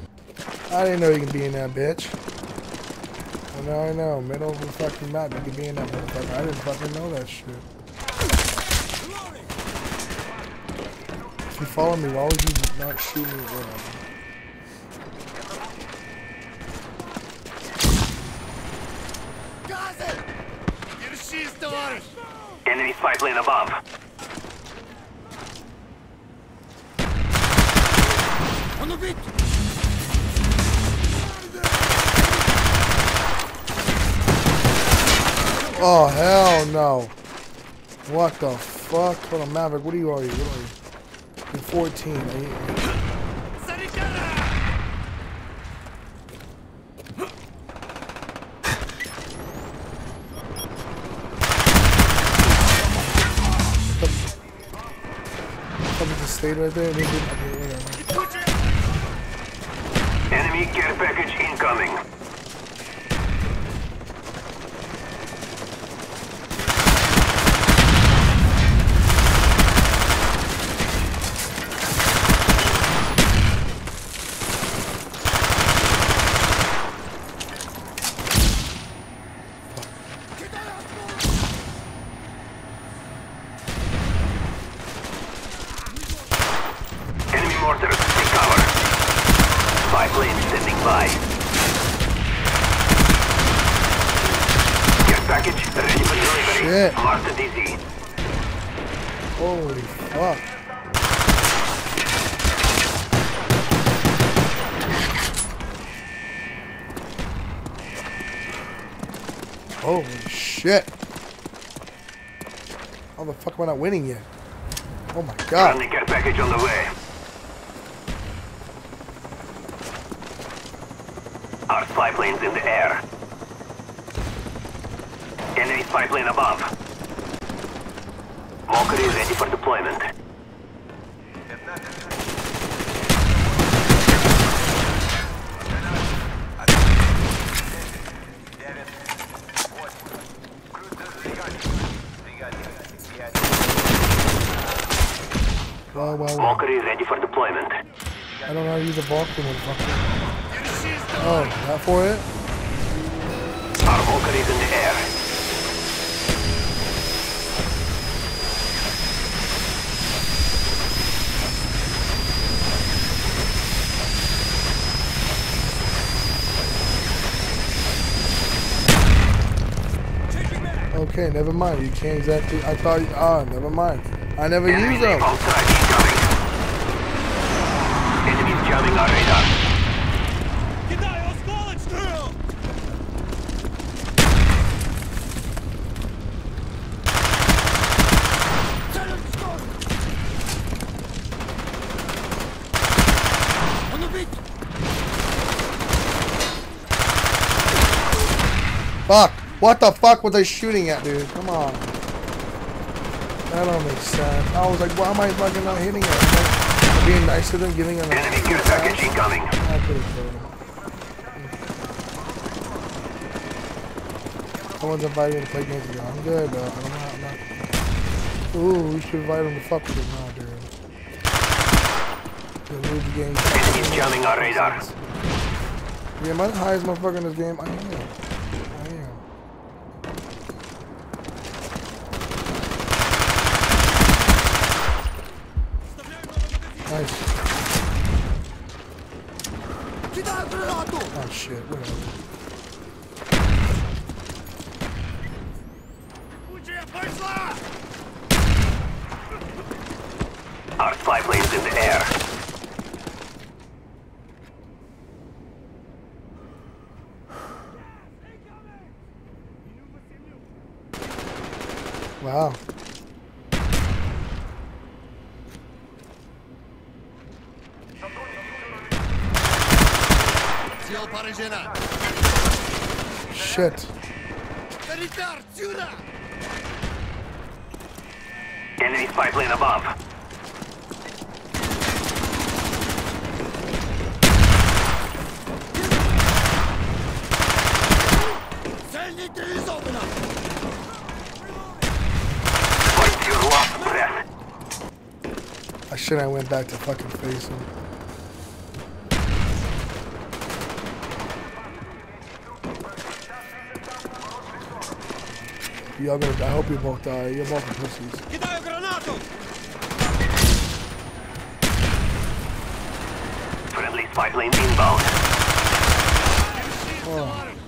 I didn't know you could be in that bitch. Well, now I know. Middle of the fucking map, you could be in that motherfucker. I didn't fucking know that shit. If you follow me, why would you not shoot me? No. What the fuck? Hold on, Maverick, what are you already? What are you? You're 14. Right? stayed right there winning yet? Oh my god. Friendly care package on the way. Okay, never mind. You changed that to. I thought. Ah, never mind. I never Enemy use them. Enemies jamming our radar. Fuck! What the fuck was I shooting at, dude? Come on. That don't make sense. I was like, why am I fucking not hitting it? Like, being nice to them, giving them. Enemy care package incoming. I could have killed him. Someone's inviting me to play games again. I'm good, though. I don't know. I'm not. Ooh, we should invite him to fuck with us now, dude. The Luigi game. Enemies jamming our radar. Yeah, am I the highest motherfucker in this game? I am. shit I went back to fucking face him. Y'all gonna, I hope you both die. You're both pussies. Friendly spy planes inbound. Oh.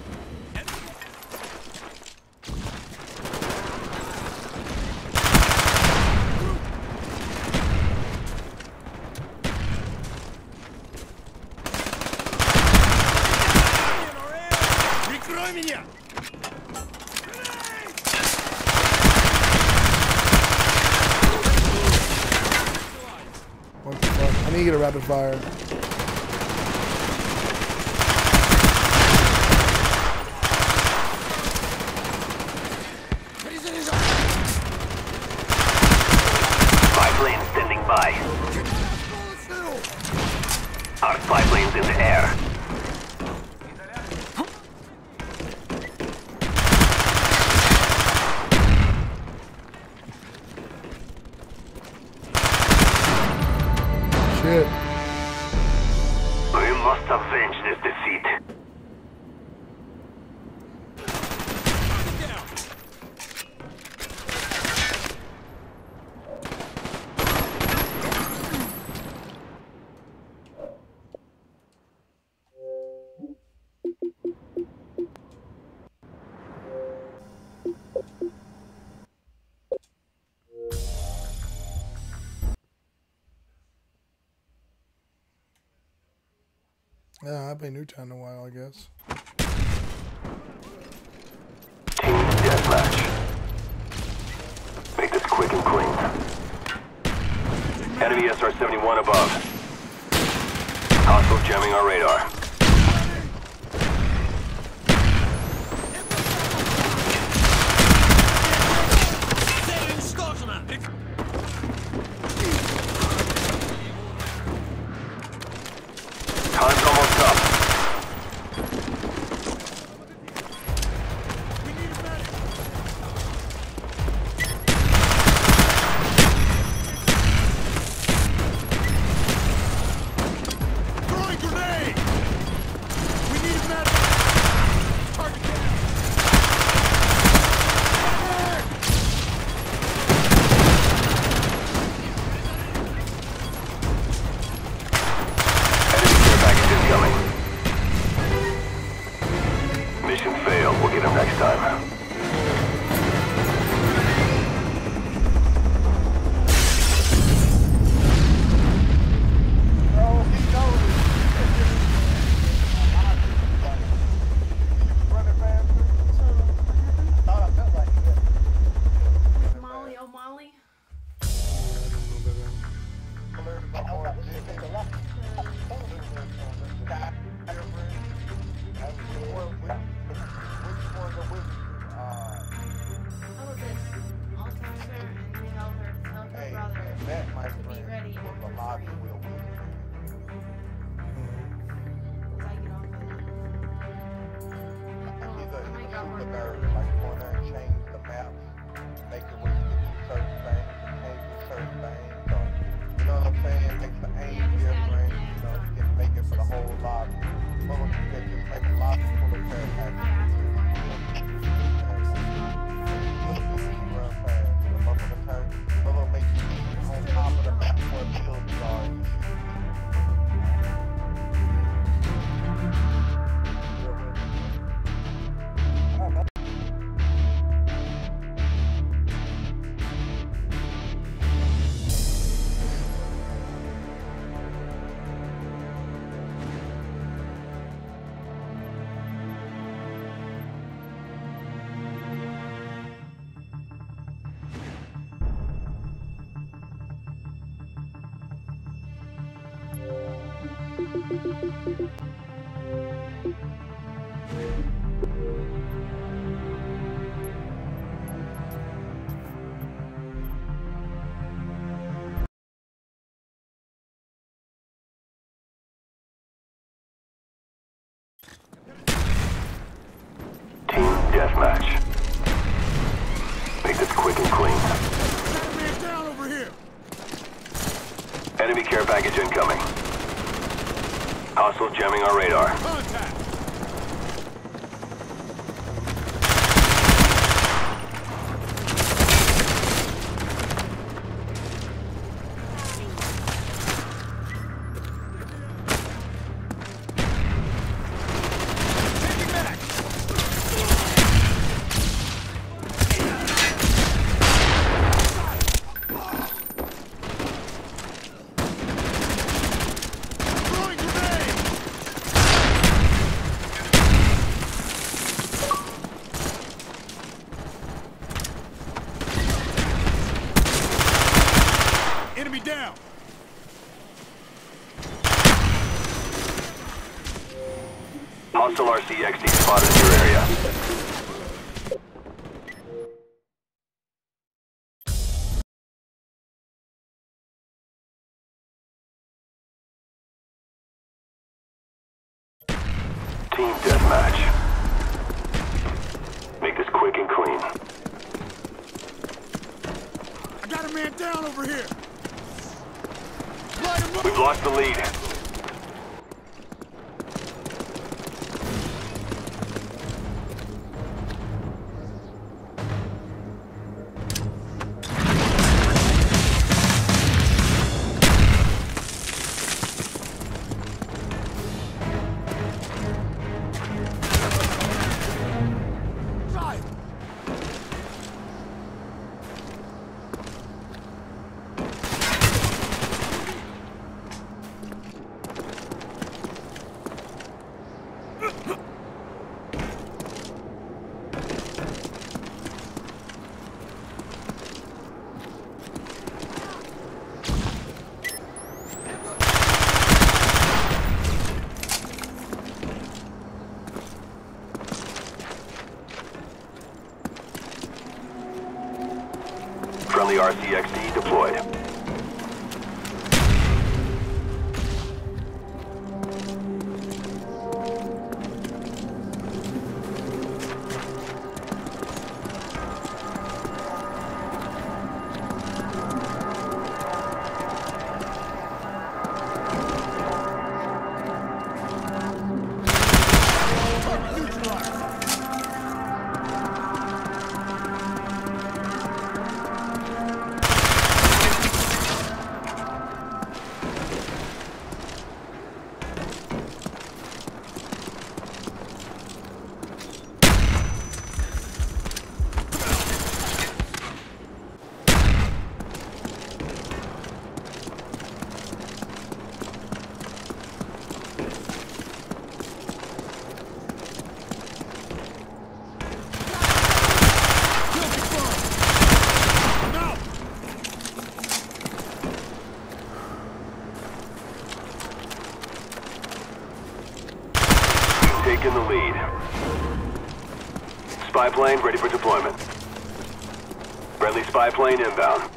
Fire. Nuketown in Hostile jamming our radar. Contact! Taking back! Throwing grenade! Enemy down! Hostile RCXD spotted in your area. Team deathmatch. Make this quick and clean. I got a man down over here! Light him up! We've lost the lead. Plane ready for deployment. Friendly spy plane inbound.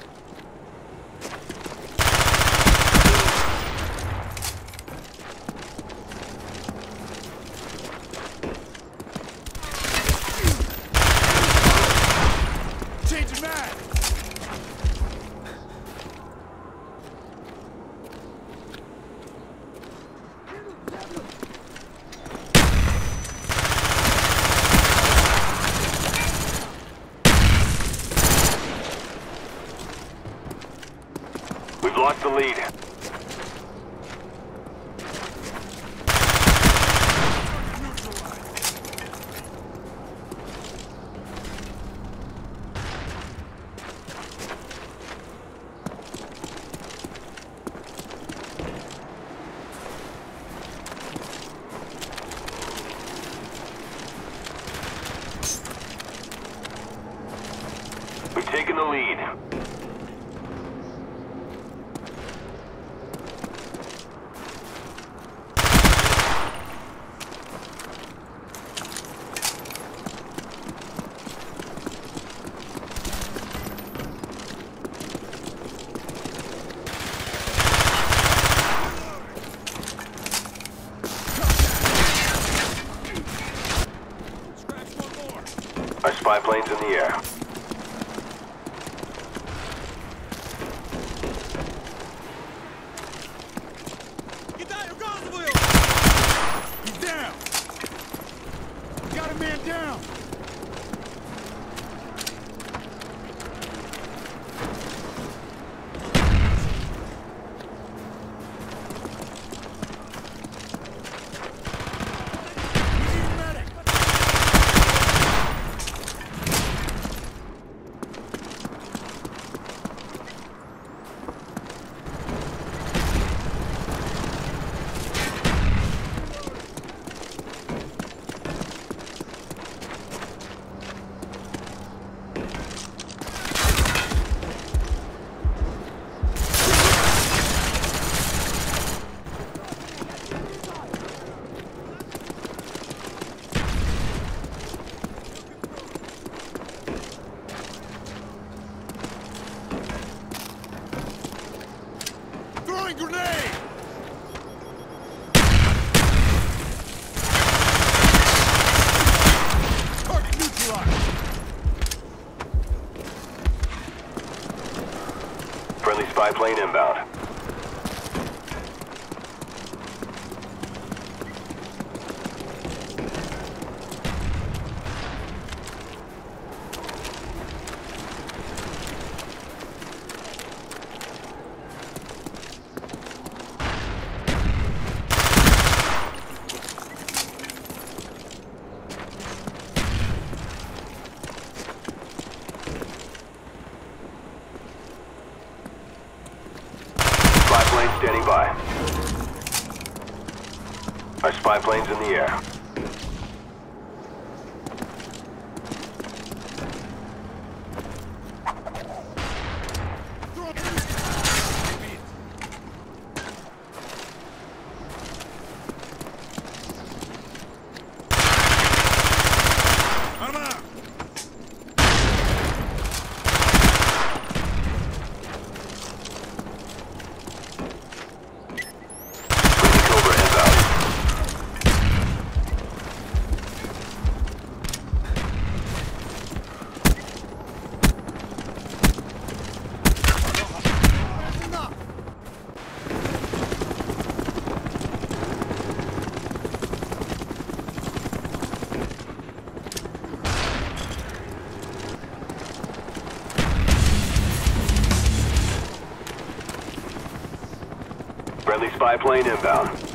Friendly spy plane inbound.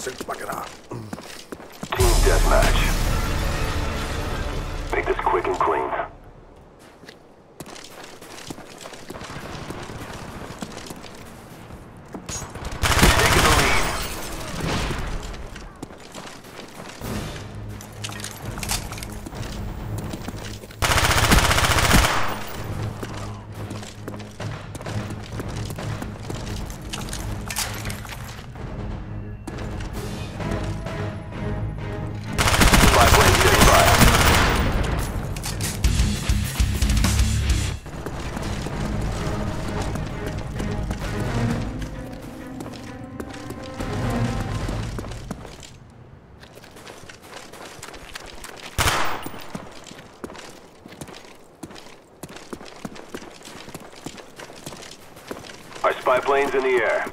sempre pagará. planes in the air.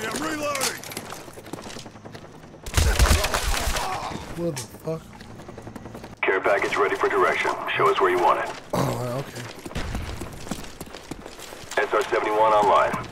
Me, I'm reloading. What the fuck? Care package ready for direction. Show us where you want it. Oh, okay. SR-71 online.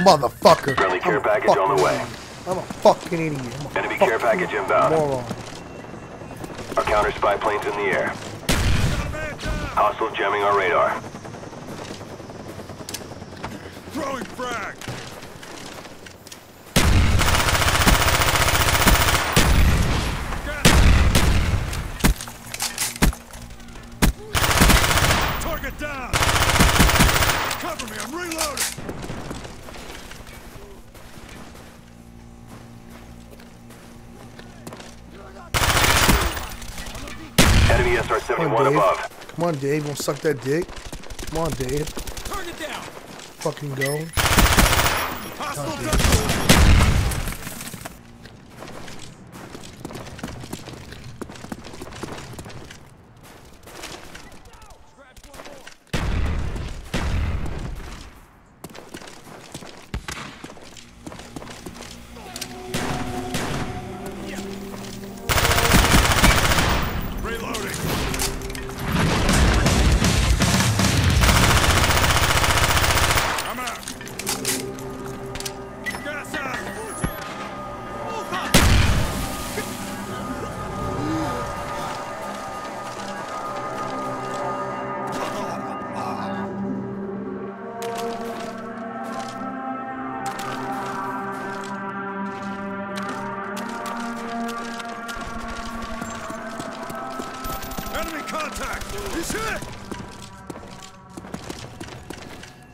motherfucker. Friendly care package on the way. I'm a fucking idiot. A Enemy fucking care package inbound. Moron. Our counter spy planes in the air. Hostile jamming our radar. on, Dave. Don't suck that dick. Come on, Dave. Target down. Fucking go.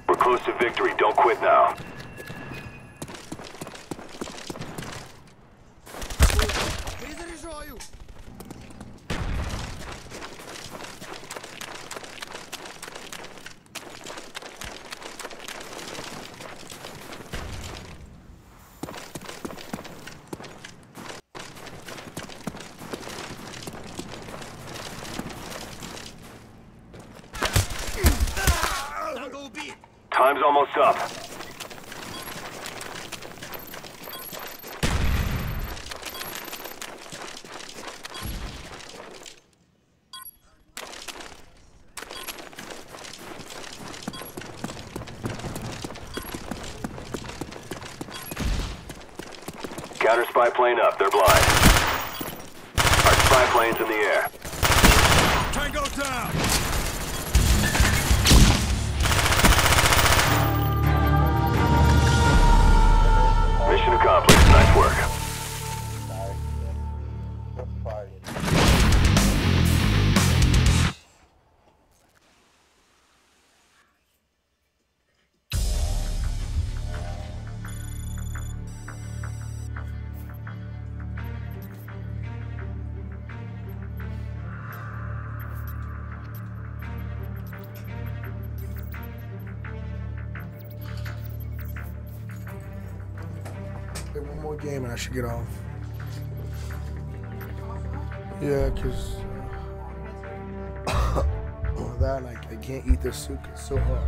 We're close to victory. Don't quit now. should get off. Yeah, because that I, I can't eat this soup. It's so hard.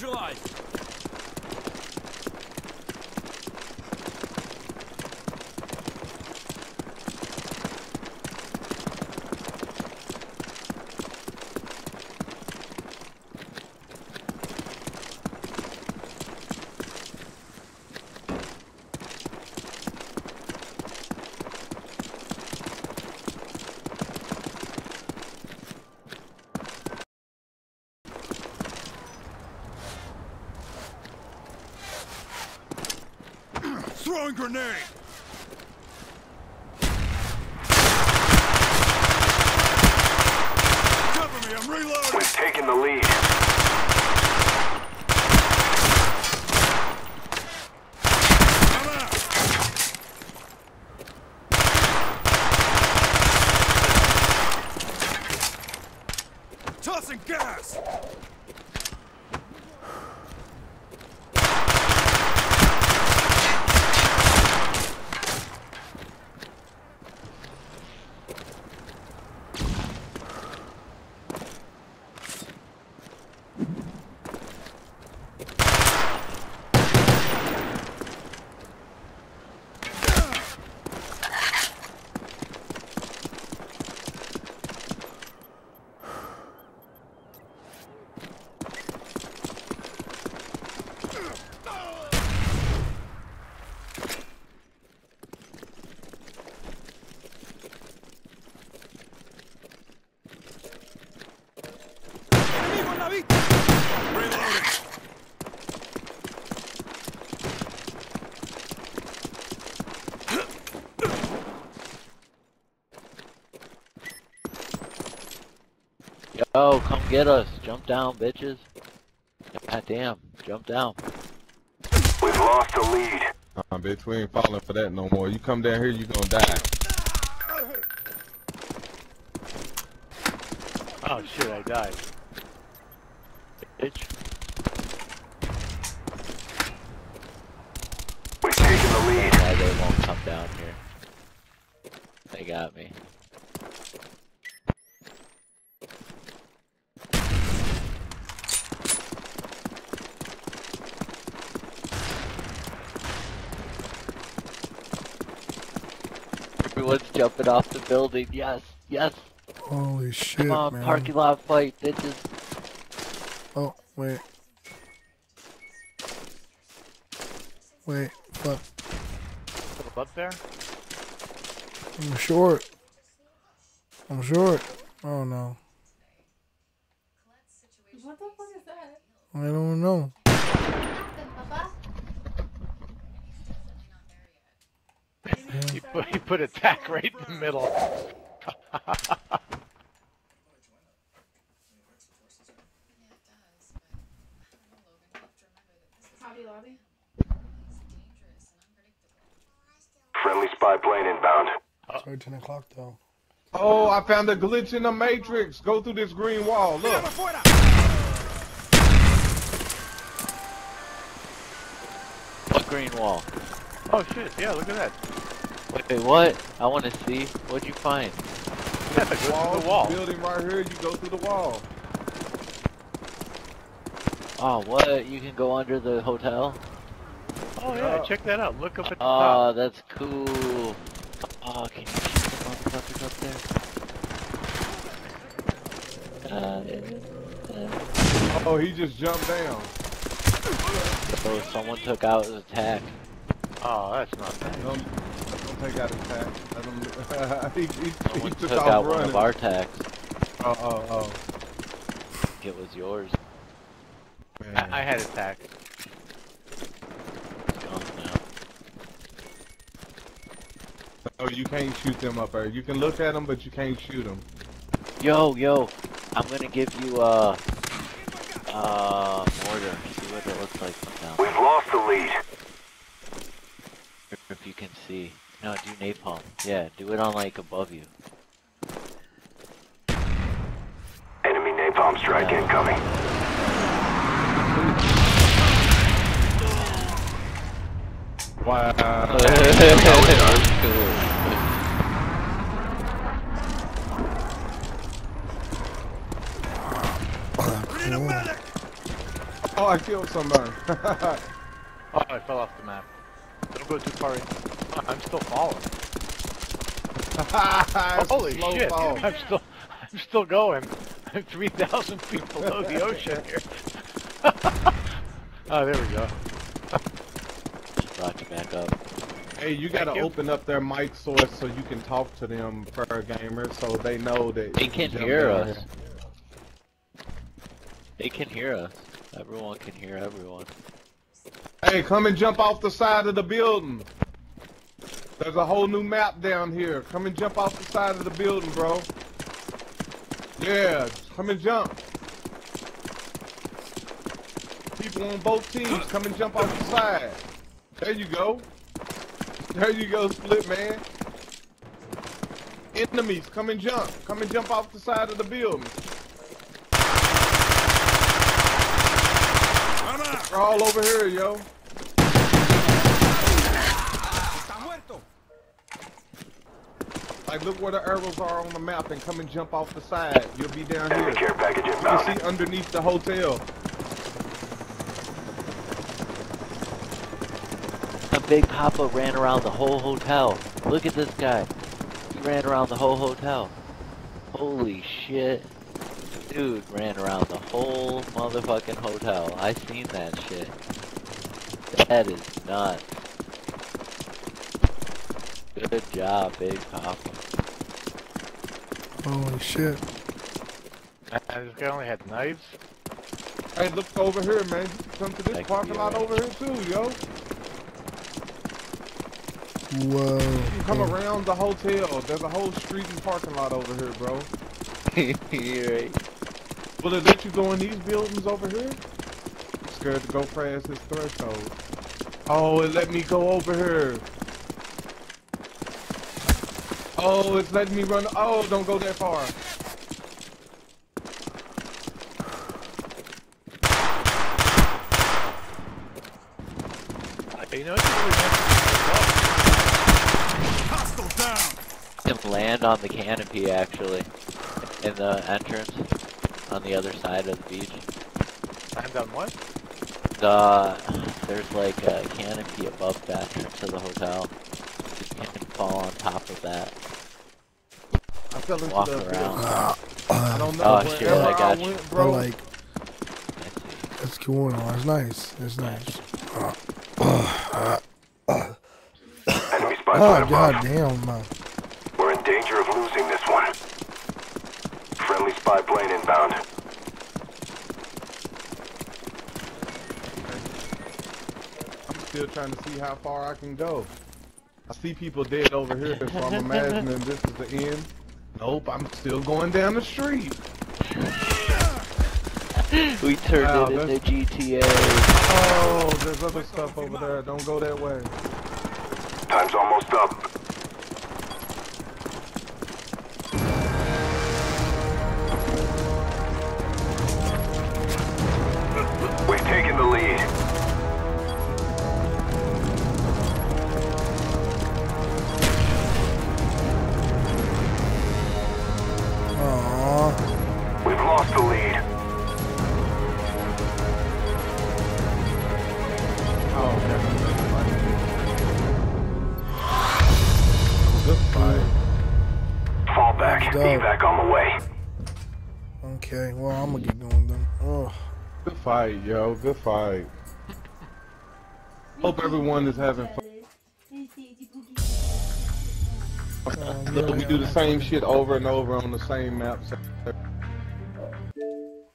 Neutralized. Throwing grenade. Cover me, I'm reloading. We've taken the lead. I'm out. Tossing gas. Enemigo en la vista. Reloading. Yo, come get us. Jump down, bitches. God damn, jump down. We've lost the lead. Uh, bitch, we ain't falling for that no more. You come down here, you gonna die. Oh shit, I died. Bitch. We've taken the lead. Why they won't come down here. They got me. Everyone's jumping off the building. Yes, yes. Holy shit, Come on, man. parking lot fight, bitches. Oh, wait. Wait, fuck. Put a bug there? I'm short. I'm short. Oh no. What the fuck is that? I don't know. Nothing, Papa. He put, he put a tack right in the middle. Friendly spy plane inbound. It's already 10 o'clock though. Oh, I found a glitch in the matrix. Go through this green wall. Look. Afuera. What green wall? Oh shit, yeah, look at that. Wait, wait, what? I want to see. What'd you find? That's a good Wall, the wall. building right here. You go through the wall. Oh, what? You can go under the hotel? Oh yeah, check that out. Look up at the Oh, top. that's cool. Oh, can you shoot the motherfuckers up there? Uh, Oh, he just jumped down. so someone took out his attack. Oh, that's not bad. Don't, don't take out his pack. Let he, he, he took, took off out one of our attacks. Oh, oh, oh. It was yours. Man. I, I had attack. It's gone now. Oh, you can't shoot them up there. You can look at them, but you can't shoot them. Yo, yo, I'm gonna give you uh, uh, mortar. See what it looks like from down We've lost the lead. if you can see. No, do napalm. Yeah, do it on like above you. Enemy napalm strike Yeah. incoming. Wow. cool. We need a medic. Oh, I killed somebody. Oh, I fell off the map. Don't go too far in. I'm still falling. Holy shit! fall. I'm still, I'm still going. I'm 3,000 feet below the ocean here. oh, there we go. Brought you back up. Hey, you gotta Thank you. open up their mic source so you can talk to them, per gamer, so they know that They can jump hear us. here. They can hear us. Everyone can hear everyone. Hey, come and jump off the side of the building. There's a whole new map down here. Come and jump off the side of the building, bro. Yeah, come and jump. People on both teams, come and jump off the side. There you go. There you go, split man. Enemies, come and jump. Come and jump off the side of the building. They're all over here, yo. Like, look where the arrows are on the map and come and jump off the side. You'll be down Enemy here. care package You inbound. see underneath the hotel. A big Papa ran around the whole hotel. Look at this guy. He ran around the whole hotel. Holy shit. Dude ran around the whole motherfucking hotel. I seen that shit. That is nuts. Good job, Big Papa. Holy shit. And this guy only had knives. Hey, look over here, man. Come to this That could parking lot alright. over here too, yo. Whoa. You can come around the hotel. There's a whole street and parking lot over here, bro. You're right. Will it let you go in these buildings over here? I'm scared to go past this threshold. Oh, it let me go over here. Oh, it's letting me run. Oh, don't go that far. You know, it's really Hostile down. Him land on the canopy actually. In the entrance. On the other side of the beach. Land on what? The there's like a canopy above the entrance of the hotel. You can fall on top of that. I fell into Walk the around. I don't know. Oh, Wherever shit, I got you. went, But bro. like, I see. it's going on. It's nice. It's nice. Enemy ah, spy Oh, plane above. god damn, man. We're in danger of losing this one. Friendly spy plane inbound. I'm still trying to see how far I can go. I see people dead over here, so I'm imagining this is the end. Nope, I'm still going down the street. We turned Wow, it into GTA. Oh, there's other stuff over there. Don't go that way. Time's almost up. We've taken the lead. Yo. Good fight. Hope everyone is having fun. Um, We do the same shit over and over on the same maps.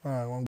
Alright,